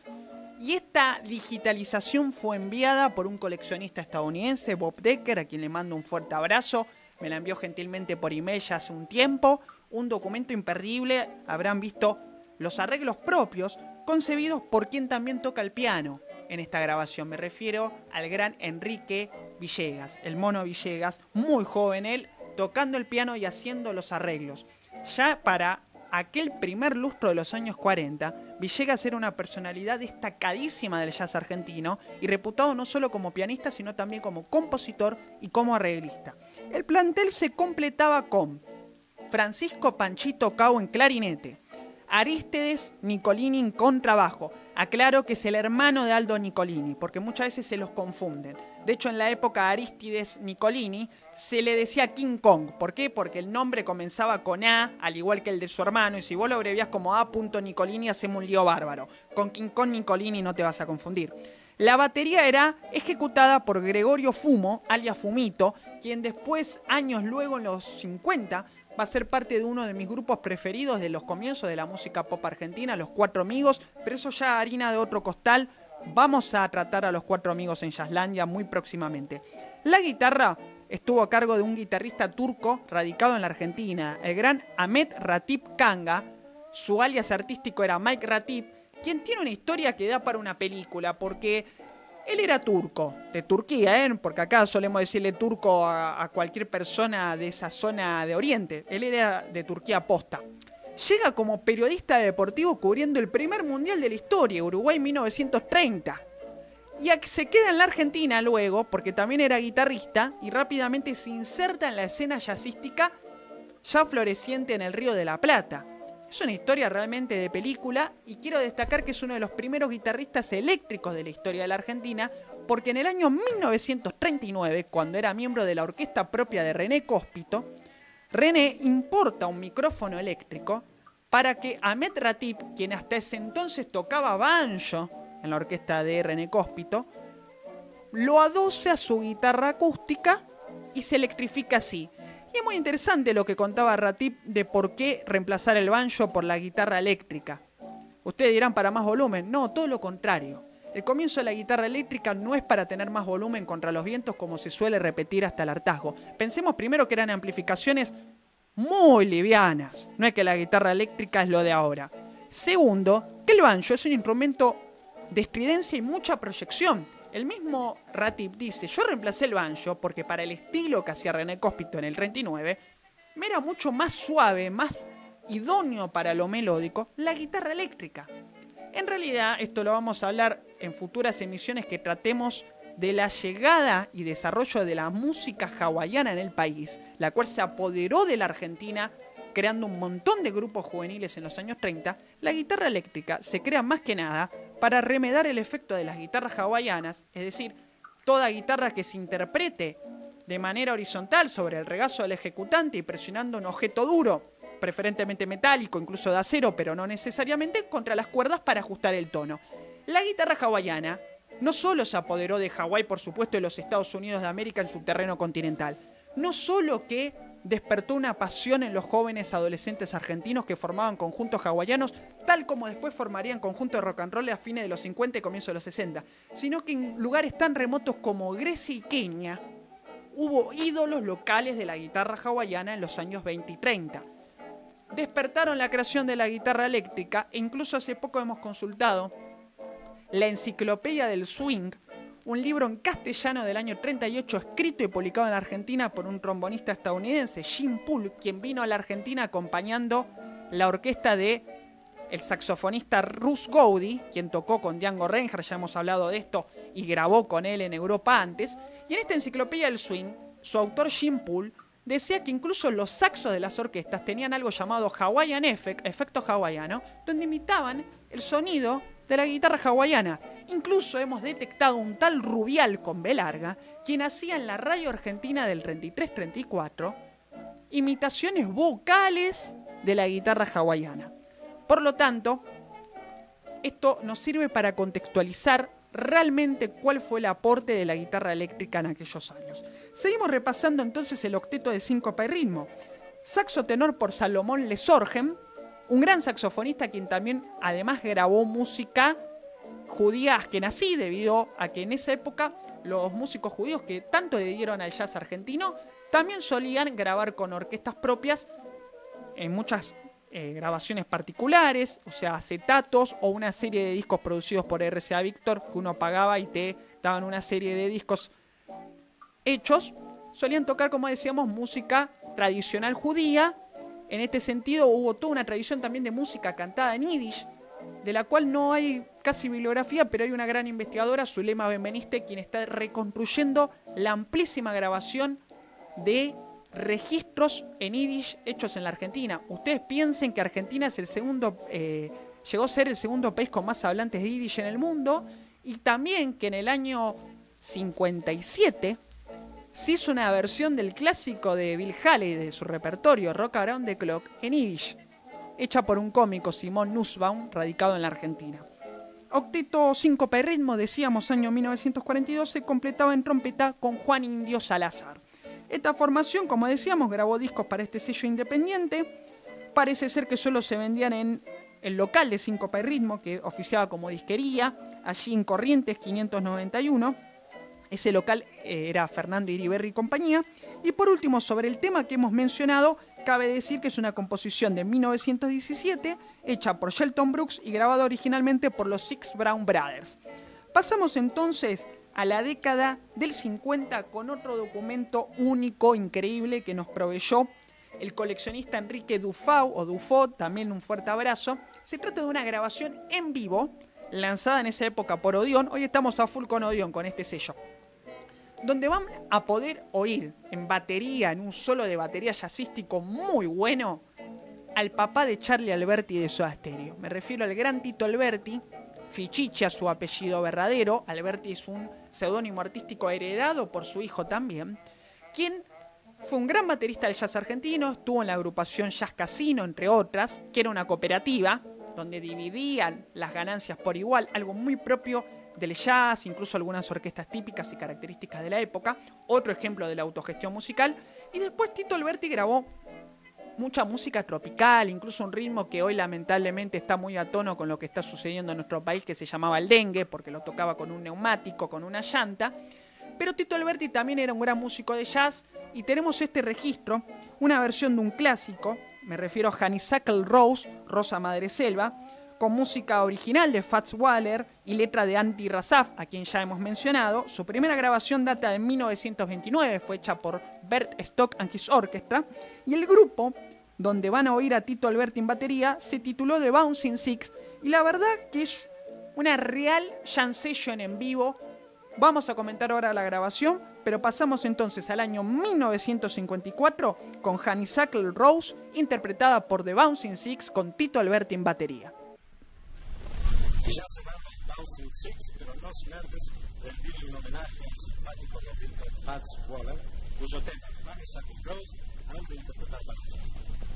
Y esta digitalización fue enviada por un coleccionista estadounidense, Bob Decker, a quien le mando un fuerte abrazo. Me la envió gentilmente por email ya hace un tiempo. Un documento imperdible. Habrán visto los arreglos propios concebidos por quien también toca el piano en esta grabación. Me refiero al gran Enrique Villegas, el mono Villegas, muy joven él, tocando el piano y haciendo los arreglos. Ya para aquel primer lustro de los años 40, Villegas era una personalidad destacadísima del jazz argentino y reputado no solo como pianista, sino también como compositor y como arreglista. El plantel se completaba con Francisco Panchito Cao en clarinete, Aristides Nicolini en contrabajo. Aclaro que es el hermano de Aldo Nicolini, porque muchas veces se los confunden. De hecho, en la época de Aristides Nicolini se le decía King Kong. ¿Por qué? Porque el nombre comenzaba con A, al igual que el de su hermano, y si vos lo abrevias como A. Nicolini, hacemos un lío bárbaro. Con King Kong Nicolini no te vas a confundir. La batería era ejecutada por Gregorio Fumo, alias Fumito, quien después, años luego, en los 50, va a ser parte de uno de mis grupos preferidos de los comienzos de la música pop argentina, Los Cuatro Amigos, pero eso ya harina de otro costal. Vamos a tratar a Los Cuatro Amigos en Jazzlandia muy próximamente. La guitarra estuvo a cargo de un guitarrista turco radicado en la Argentina, el gran Ahmet Ratip Kanga. Su alias artístico era Mike Ratip, quien tiene una historia que da para una película, porque él era turco, de Turquía, ¿eh? porque acá solemos decirle turco a, a, cualquier persona de esa zona de Oriente. Él era de Turquía posta. Llega como periodista deportivo cubriendo el primer mundial de la historia, Uruguay 1930. Y se queda en la Argentina luego, porque también era guitarrista, y rápidamente se inserta en la escena jazzística ya floreciente en el Río de la Plata. Es una historia realmente de película y quiero destacar que es uno de los primeros guitarristas eléctricos de la historia de la Argentina, porque en el año 1939, cuando era miembro de la orquesta propia de René Cóspito, René importa un micrófono eléctrico para que Ahmet Ratip, quien hasta ese entonces tocaba banjo en la orquesta de René Cóspito, lo adoce a su guitarra acústica y se electrifica así. Y es muy interesante lo que contaba Ratip de por qué reemplazar el banjo por la guitarra eléctrica. Ustedes dirán para más volumen. No, todo lo contrario. El comienzo de la guitarra eléctrica no es para tener más volumen contra los vientos como se suele repetir hasta el hartazgo. Pensemos primero que eran amplificaciones muy livianas. No es que la guitarra eléctrica es lo de ahora. Segundo, que el banjo es un instrumento de estridencia y mucha proyección. El mismo Ratip dice, yo reemplacé el banjo porque para el estilo que hacía René Cóspito en el 39, me era mucho más suave, más idóneo para lo melódico, la guitarra eléctrica. En realidad, esto lo vamos a hablar en futuras emisiones que tratemos de la llegada y desarrollo de la música hawaiana en el país, la cual se apoderó de la Argentina creando un montón de grupos juveniles en los años 30, la guitarra eléctrica se crea más que nada para remedar el efecto de las guitarras hawaianas, es decir, toda guitarra que se interprete de manera horizontal sobre el regazo del ejecutante y presionando un objeto duro, preferentemente metálico, incluso de acero, pero no necesariamente, contra las cuerdas para ajustar el tono. La guitarra hawaiana no solo se apoderó de Hawái, por supuesto, de los Estados Unidos de América en su terreno continental, no solo que despertó una pasión en los jóvenes adolescentes argentinos que formaban conjuntos hawaianos, tal como después formarían conjuntos de rock and roll a fines de los 50 y comienzos de los 60, sino que en lugares tan remotos como Grecia y Kenia hubo ídolos locales de la guitarra hawaiana en los años 20 y 30. Despertaron la creación de la guitarra eléctrica e incluso hace poco hemos consultado la enciclopedia del swing un libro en castellano del año 38 escrito y publicado en Argentina por un trombonista estadounidense, Jim Poole, quien vino a la Argentina acompañando la orquesta de el saxofonista Russ Gowdy, quien tocó con Django Reinhardt, ya hemos hablado de esto, y grabó con él en Europa antes. Y en esta enciclopedia del swing, su autor Jim Poole decía que incluso los saxos de las orquestas tenían algo llamado Hawaiian Effect, efecto hawaiano, donde imitaban el sonido de la guitarra hawaiana. Incluso hemos detectado un tal Rubial con B larga, quien hacía en la radio argentina del 33-34 imitaciones vocales de la guitarra hawaiana. Por lo tanto, esto nos sirve para contextualizar realmente cuál fue el aporte de la guitarra eléctrica en aquellos años. Seguimos repasando entonces el octeto de síncopa y ritmo. Saxo tenor por Salomón Lesorgen, un gran saxofonista quien también además grabó música judías que nací debido a que en esa época los músicos judíos que tanto le dieron al jazz argentino también solían grabar con orquestas propias en muchas eh, grabaciones particulares, o sea, acetatos o una serie de discos producidos por RCA Victor que uno pagaba y te daban una serie de discos hechos, solían tocar, como decíamos, música tradicional judía. En este sentido hubo toda una tradición también de música cantada en yiddish, de la cual no hay casi bibliografía, pero hay una gran investigadora, Zulema Benveniste, quien está reconstruyendo la amplísima grabación de registros en yiddish hechos en la Argentina. Ustedes piensen que Argentina es el segundo, eh, llegó a ser el segundo país con más hablantes de yiddish en el mundo y también que en el año 57 se hizo una versión del clásico de Bill Haley de su repertorio Rock Around the Clock en yiddish, hecha por un cómico Simón Nussbaum, radicado en la Argentina. Octeto Síncope Ritmo, decíamos año 1942, se completaba en trompeta con Juan Indio Salazar. Esta formación, como decíamos, grabó discos para este sello independiente. Parece ser que solo se vendían en el local de Síncope Ritmo, que oficiaba como disquería, allí en Corrientes 591. Ese local eh, era Fernando Iriberri y compañía. Y por último, sobre el tema que hemos mencionado, cabe decir que es una composición de 1917, hecha por Shelton Brooks y grabada originalmente por los Six Brown Brothers. Pasamos entonces a la década del 50 con otro documento único, increíble, que nos proveyó el coleccionista Enrique Dufau o Dufo, también un fuerte abrazo. Se trata de una grabación en vivo, lanzada en esa época por Odeon. Hoy estamos a full con Odeon, con este sello. Donde van a poder oír en batería, en un solo de batería jazzístico muy bueno, al papá de Charlie Alberti de Soda Stereo. Me refiero al gran Tito Alberti, Fichiche a su apellido verdadero. Alberti es un seudónimo artístico heredado por su hijo también, quien fue un gran baterista del jazz argentino, estuvo en la agrupación Jazz Casino, entre otras, que era una cooperativa donde dividían las ganancias por igual, algo muy propio del jazz, incluso algunas orquestas típicas y características de la época, otro ejemplo de la autogestión musical, y después Tito Alberti grabó mucha música tropical, incluso un ritmo que hoy lamentablemente está muy a tono con lo que está sucediendo en nuestro país, que se llamaba el dengue, porque lo tocaba con un neumático, con una llanta. Pero Tito Alberti también era un gran músico de jazz y tenemos este registro, una versión de un clásico, me refiero a Honeysuckle Rose, Rosa Madre Selva, con música original de Fats Waller y letra de Andy Razaf, a quien ya hemos mencionado. Su primera grabación data de 1929, fue hecha por Bert Stock and His Orchestra, y el grupo donde van a oír a Tito Alberti en batería se tituló The Bouncing Six, y la verdad que es una real jam session en vivo. Vamos a comentar ahora la grabación, pero pasamos entonces al año 1954 con Honeysuckle Rose, interpretada por The Bouncing Six con Tito Alberti en batería. Ya sonamos Bouncing Six, pero no sin antes rendirle un homenaje al simpático guitarrista Fats Waller, cuyo tema Honeysuckle Rose han de interpretar para nosotros.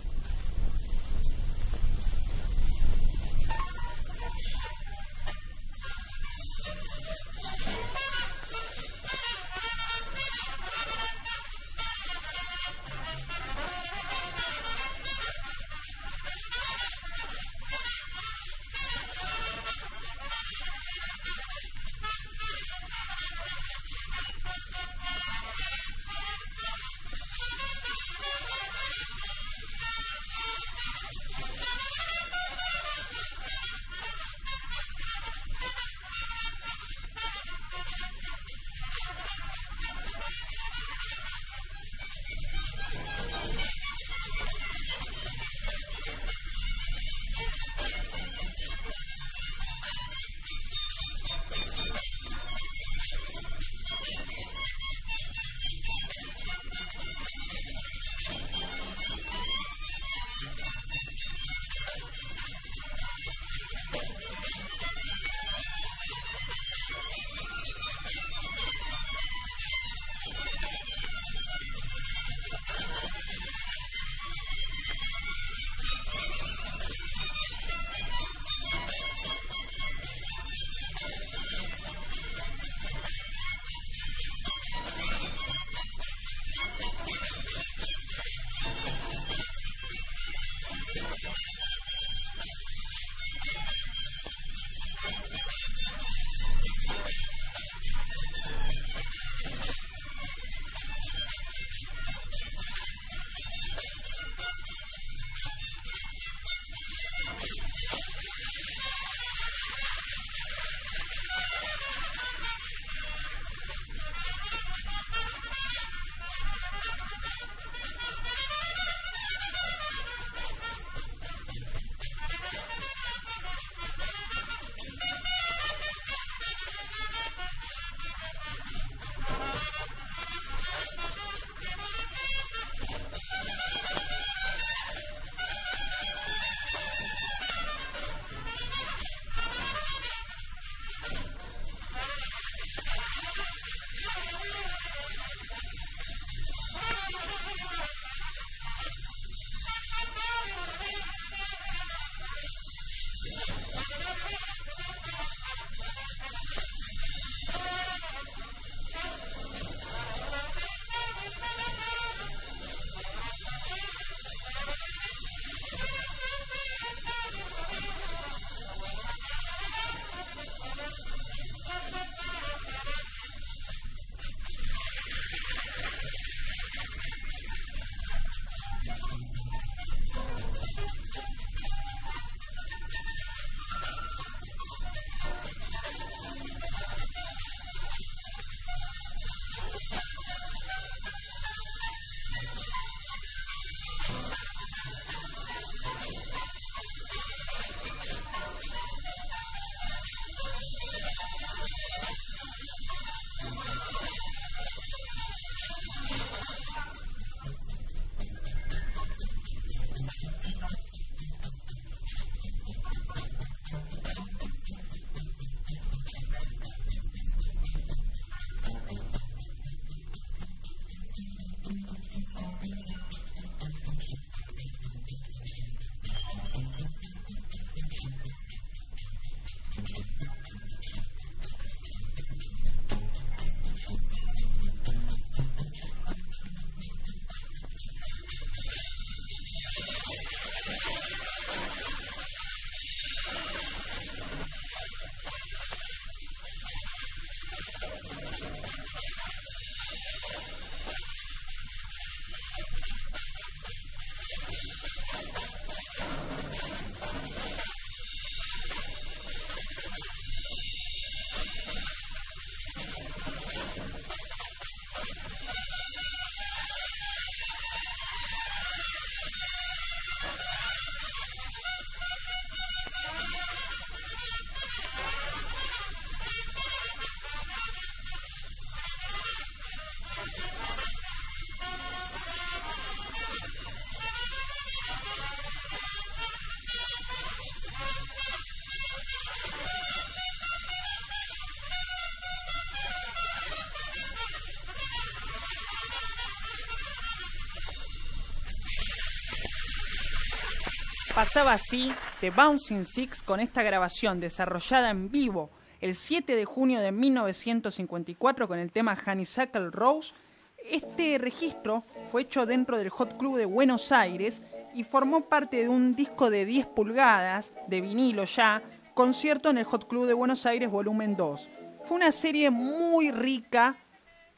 Pasaba así The Bouncing Six con esta grabación desarrollada en vivo el 7 de junio de 1954 con el tema Honeysuckle Rose. Este registro fue hecho dentro del Hot Club de Buenos Aires y formó parte de un disco de 10 pulgadas de vinilo ya, concierto en el Hot Club de Buenos Aires volumen 2. Fue una serie muy rica,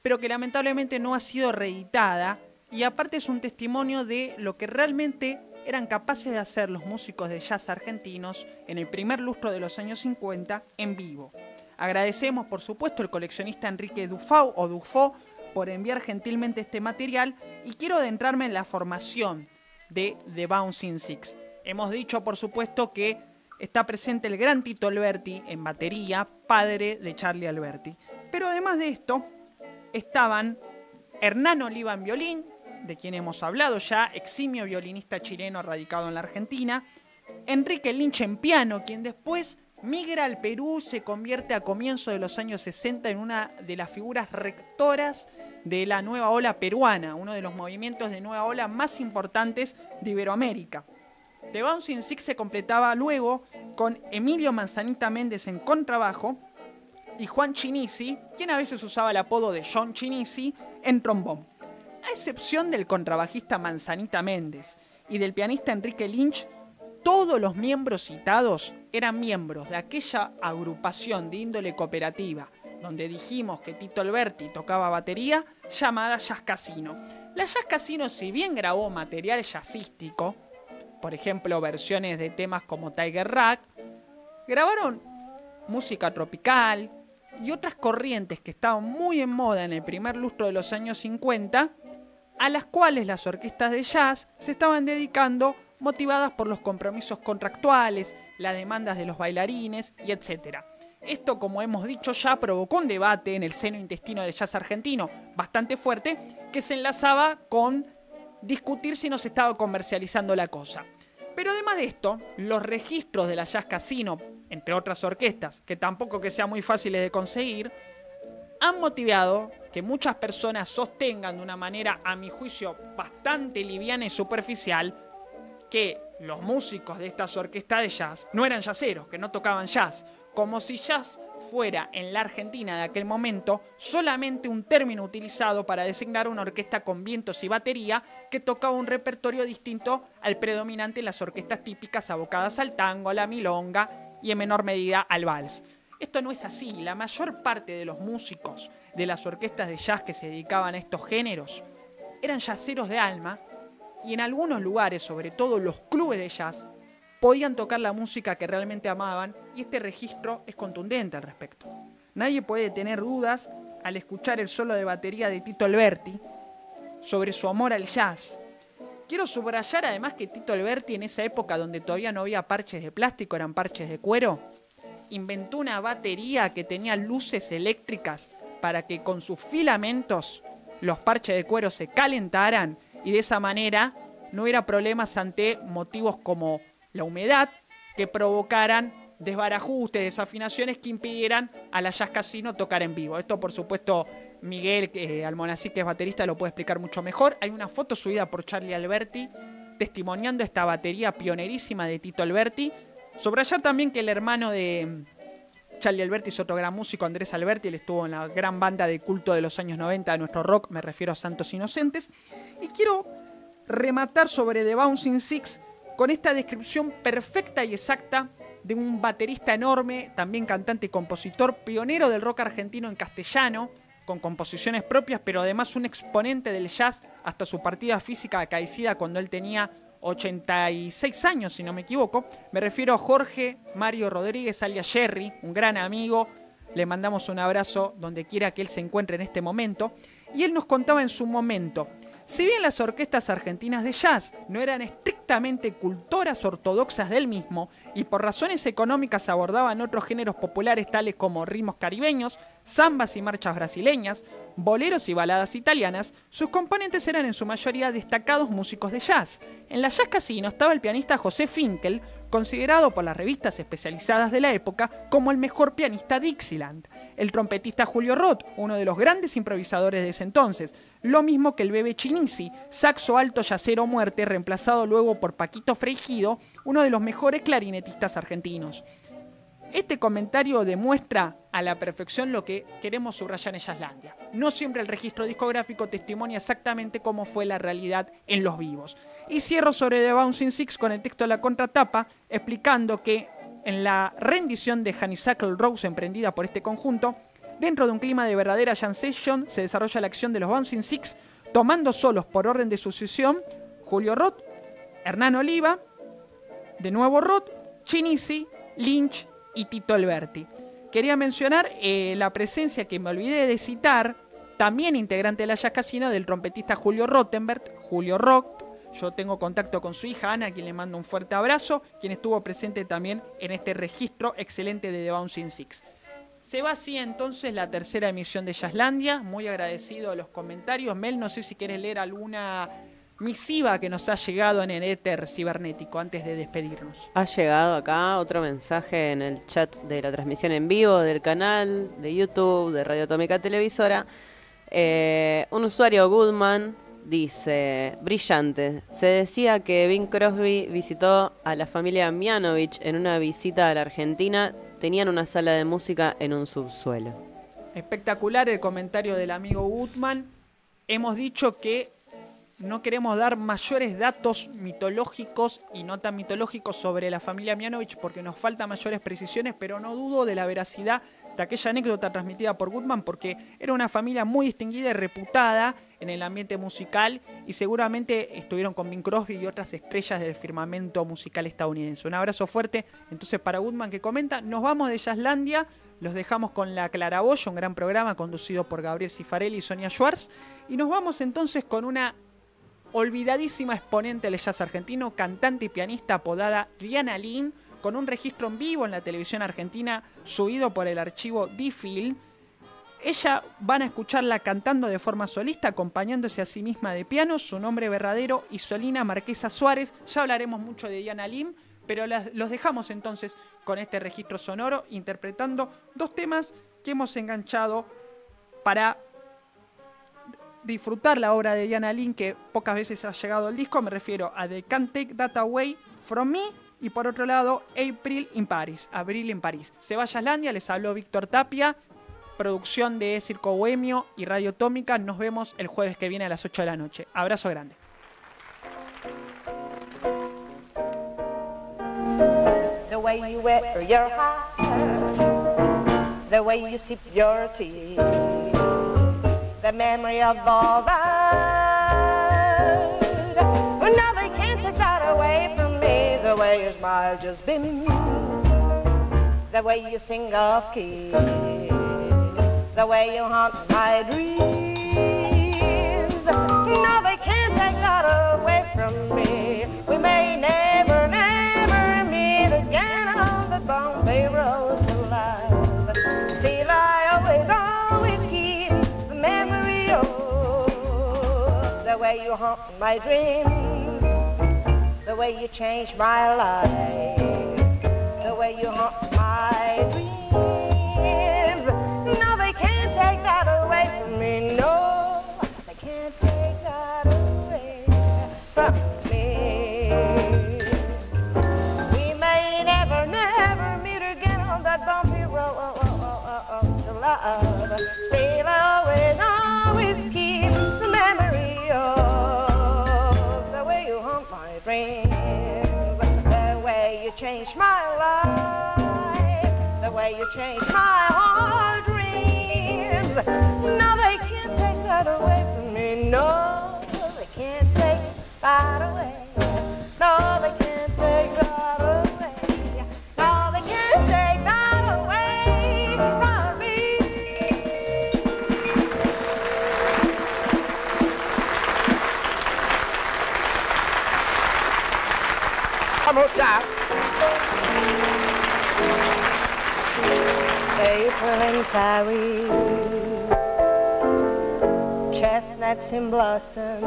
pero que lamentablemente no ha sido reeditada y aparte es un testimonio de lo que realmente eran capaces de hacer los músicos de jazz argentinos en el primer lustro de los años 50 en vivo. Agradecemos, por supuesto, al coleccionista Enrique Dufau o Dufo por enviar gentilmente este material y quiero adentrarme en la formación de The Bouncing Six. Hemos dicho, por supuesto, que está presente el gran Tito Alberti en batería, padre de Charlie Alberti. Pero además de esto, estaban Hernán Oliva en violín, de quien hemos hablado ya, eximio violinista chileno radicado en la Argentina, Enrique Lynch en piano, quien después migra al Perú, se convierte a comienzos de los años 60 en una de las figuras rectoras de la nueva ola peruana, uno de los movimientos de nueva ola más importantes de Iberoamérica. The Bouncing Six se completaba luego con Emilio Manzanita Méndez en contrabajo y Juan Chinisi, quien a veces usaba el apodo de John Chinisi, en trombón. A excepción del contrabajista Manzanita Méndez y del pianista Enrique Lynch, todos los miembros citados eran miembros de aquella agrupación de índole cooperativa, donde dijimos que Tito Alberti tocaba batería, llamada Jazz Casino. La Jazz Casino, si bien grabó material jazzístico, por ejemplo versiones de temas como Tiger Rack, grabaron música tropical y otras corrientes que estaban muy en moda en el primer lustro de los años 50, a las cuales las orquestas de jazz se estaban dedicando motivadas por los compromisos contractuales, las demandas de los bailarines y etc. Esto, como hemos dicho ya, provocó un debate en el seno intestino del jazz argentino bastante fuerte que se enlazaba con discutir si no se estaba comercializando la cosa. Pero además de esto, los registros de la Jazz Casino, entre otras orquestas, que tampoco que sean muy fáciles de conseguir, han motivado que muchas personas sostengan de una manera, a mi juicio, bastante liviana y superficial, que los músicos de estas orquestas de jazz no eran jazzeros, que no tocaban jazz, como si jazz fuera en la Argentina de aquel momento solamente un término utilizado para designar una orquesta con vientos y batería que tocaba un repertorio distinto al predominante en las orquestas típicas abocadas al tango, a la milonga y en menor medida al vals. Esto no es así, la mayor parte de los músicos de las orquestas de jazz que se dedicaban a estos géneros eran jazzeros de alma y en algunos lugares, sobre todo los clubes de jazz, podían tocar la música que realmente amaban y este registro es contundente al respecto. Nadie puede tener dudas al escuchar el solo de batería de Tito Alberti sobre su amor al jazz. Quiero subrayar además que Tito Alberti en esa época donde todavía no había parches de plástico, eran parches de cuero, inventó una batería que tenía luces eléctricas para que con sus filamentos los parches de cuero se calentaran y de esa manera no hubiera problemas ante motivos como la humedad que provocaran desbarajustes, desafinaciones que impidieran a la Jazz Casino tocar en vivo. Esto, por supuesto, Miguel eh, Almonací, que es baterista, lo puede explicar mucho mejor. Hay una foto subida por Charlie Alberti testimoniando esta batería pionerísima de Tito Alberti. Subrayar también que el hermano de mm, Charlie Alberti es otro gran músico, Andrés Alberti, él estuvo en la gran banda de culto de los años 90 de nuestro rock, me refiero a Santos Inocentes. Y quiero rematar sobre The Bouncing Six con esta descripción perfecta y exacta de un baterista enorme, también cantante y compositor, pionero del rock argentino en castellano, con composiciones propias, pero además un exponente del jazz hasta su partida física acaecida cuando él tenía 86 años, si no me equivoco. Me refiero a Jorge Mario Rodríguez, alias Jerry, un gran amigo. Le mandamos un abrazo donde quiera que él se encuentre en este momento. Y él nos contaba en su momento si bien las orquestas argentinas de jazz no eran estrictamente cultoras ortodoxas del mismo y por razones económicas abordaban otros géneros populares tales como ritmos caribeños, zambas y marchas brasileñas, boleros y baladas italianas, sus componentes eran en su mayoría destacados músicos de jazz. En la Jazz Casino estaba el pianista José Finkel, considerado por las revistas especializadas de la época como el mejor pianista Dixieland. el trompetista Julio Roth, uno de los grandes improvisadores de ese entonces. Lo mismo que el bebé Chinisi, saxo alto yacero muerte, reemplazado luego por Paquito Freigido, uno de los mejores clarinetistas argentinos. Este comentario demuestra a la perfección lo que queremos subrayar en Jazzlandia. No siempre el registro discográfico testimonia exactamente cómo fue la realidad en los vivos. Y cierro sobre The Bouncing Six con el texto de la contratapa, explicando que en la rendición de Honeysuckle Rose emprendida por este conjunto, dentro de un clima de verdadera jam session se desarrolla la acción de los Bouncing Six, tomando solos por orden de sucesión Julio Roth, Hernán Oliva, de nuevo Roth, Chinisi, Lynch y Tito Alberti. Quería mencionar eh, la presencia que me olvidé de citar, también integrante de la Jazz Casino, del trompetista Julio Rottenberg, Julio Roth. Yo tengo contacto con su hija Ana, a quien le mando un fuerte abrazo, quien estuvo presente también en este registro excelente de The Bouncing Six. Se va así entonces la tercera emisión de Jazzlandia. Muy agradecido a los comentarios. Mel, no sé si quieres leer alguna misiva que nos ha llegado en el éter cibernético antes de despedirnos. Ha llegado acá otro mensaje en el chat de la transmisión en vivo del canal de YouTube de Radio Atómica Televisora. Eh, un usuario Goodman dice, brillante, se decía que Bing Crosby visitó a la familia Mianovich en una visita a la Argentina, tenían una sala de música en un subsuelo. Espectacular el comentario del amigo Goodman. Hemos dicho que no queremos dar mayores datos mitológicos y no tan mitológicos sobre la familia Mianovich porque nos faltan mayores precisiones, pero no dudo de la veracidad de aquella anécdota transmitida por Goodman porque era una familia muy distinguida y reputada en el ambiente musical y seguramente estuvieron con Bing Crosby y otras estrellas del firmamento musical estadounidense. Un abrazo fuerte entonces para Goodman que comenta, nos vamos de Jazzlandia, los dejamos con La Claraboya, un gran programa conducido por Gabriel Cifarelli y Sonia Schwartz y nos vamos entonces con una olvidadísima exponente del jazz argentino, cantante y pianista apodada Diana Lin, con un registro en vivo en la televisión argentina subido por el archivo D-Film. Ella van a escucharla cantando de forma solista, acompañándose a sí misma de piano, su nombre verdadero, Isolina Marquesa Suárez. Ya hablaremos mucho de Diana Lim, pero los dejamos entonces con este registro sonoro, interpretando dos temas que hemos enganchado para disfrutar la obra de Diana Lynn que pocas veces ha llegado al disco. Me refiero a The Can't Take That Away From Me y por otro lado April in Paris, Abril en París. Se va a Jazzlandia, les habló Víctor Tapia, producción de Circo Bohemio y Radio Atómica. Nos vemos el jueves que viene a las 8 de la noche. Abrazo grande. The way you wear your hat, the way you sip your tea, the memory of all that. Well, now they can't take that away from me. The way you smile just me, the way you sing off key, the way you haunt my dreams. Now they can't take that away from me. We may never, never meet again on the Bombay Road way you haunt my dreams, the way you changed my life, the way you haunt my dreams. No, they can't take that away from me. No, they can't take that away from me. We may never, never meet again on that bumpy road to love. The way you Paris, chestnuts in blossom,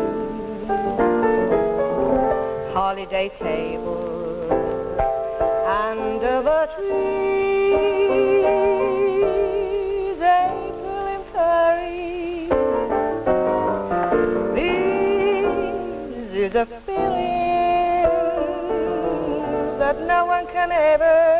holiday tables under the trees, April in Paris. This is a feeling that no one can ever.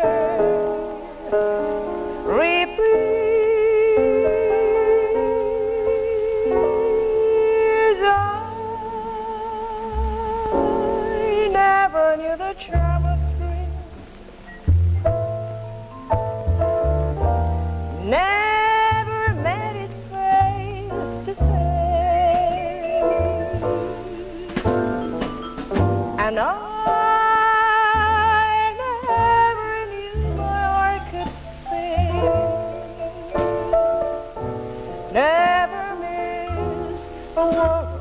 我。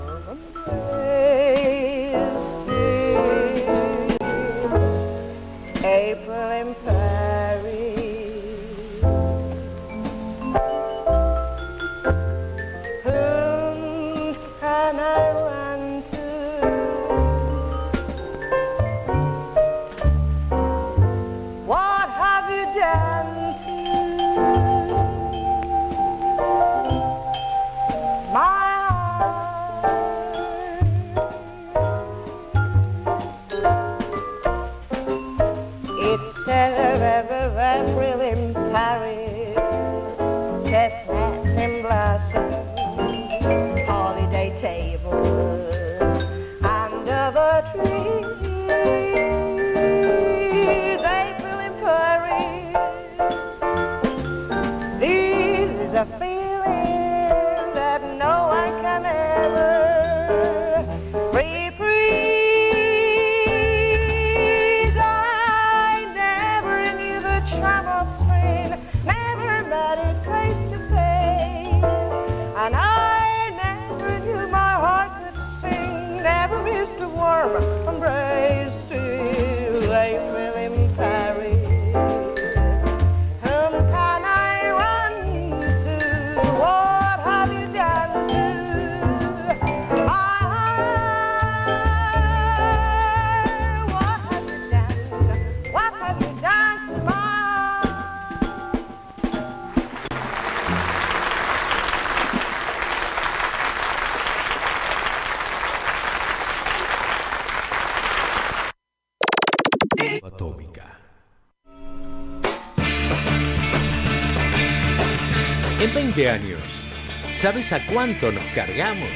20 años, ¿sabes a cuánto nos cargamos?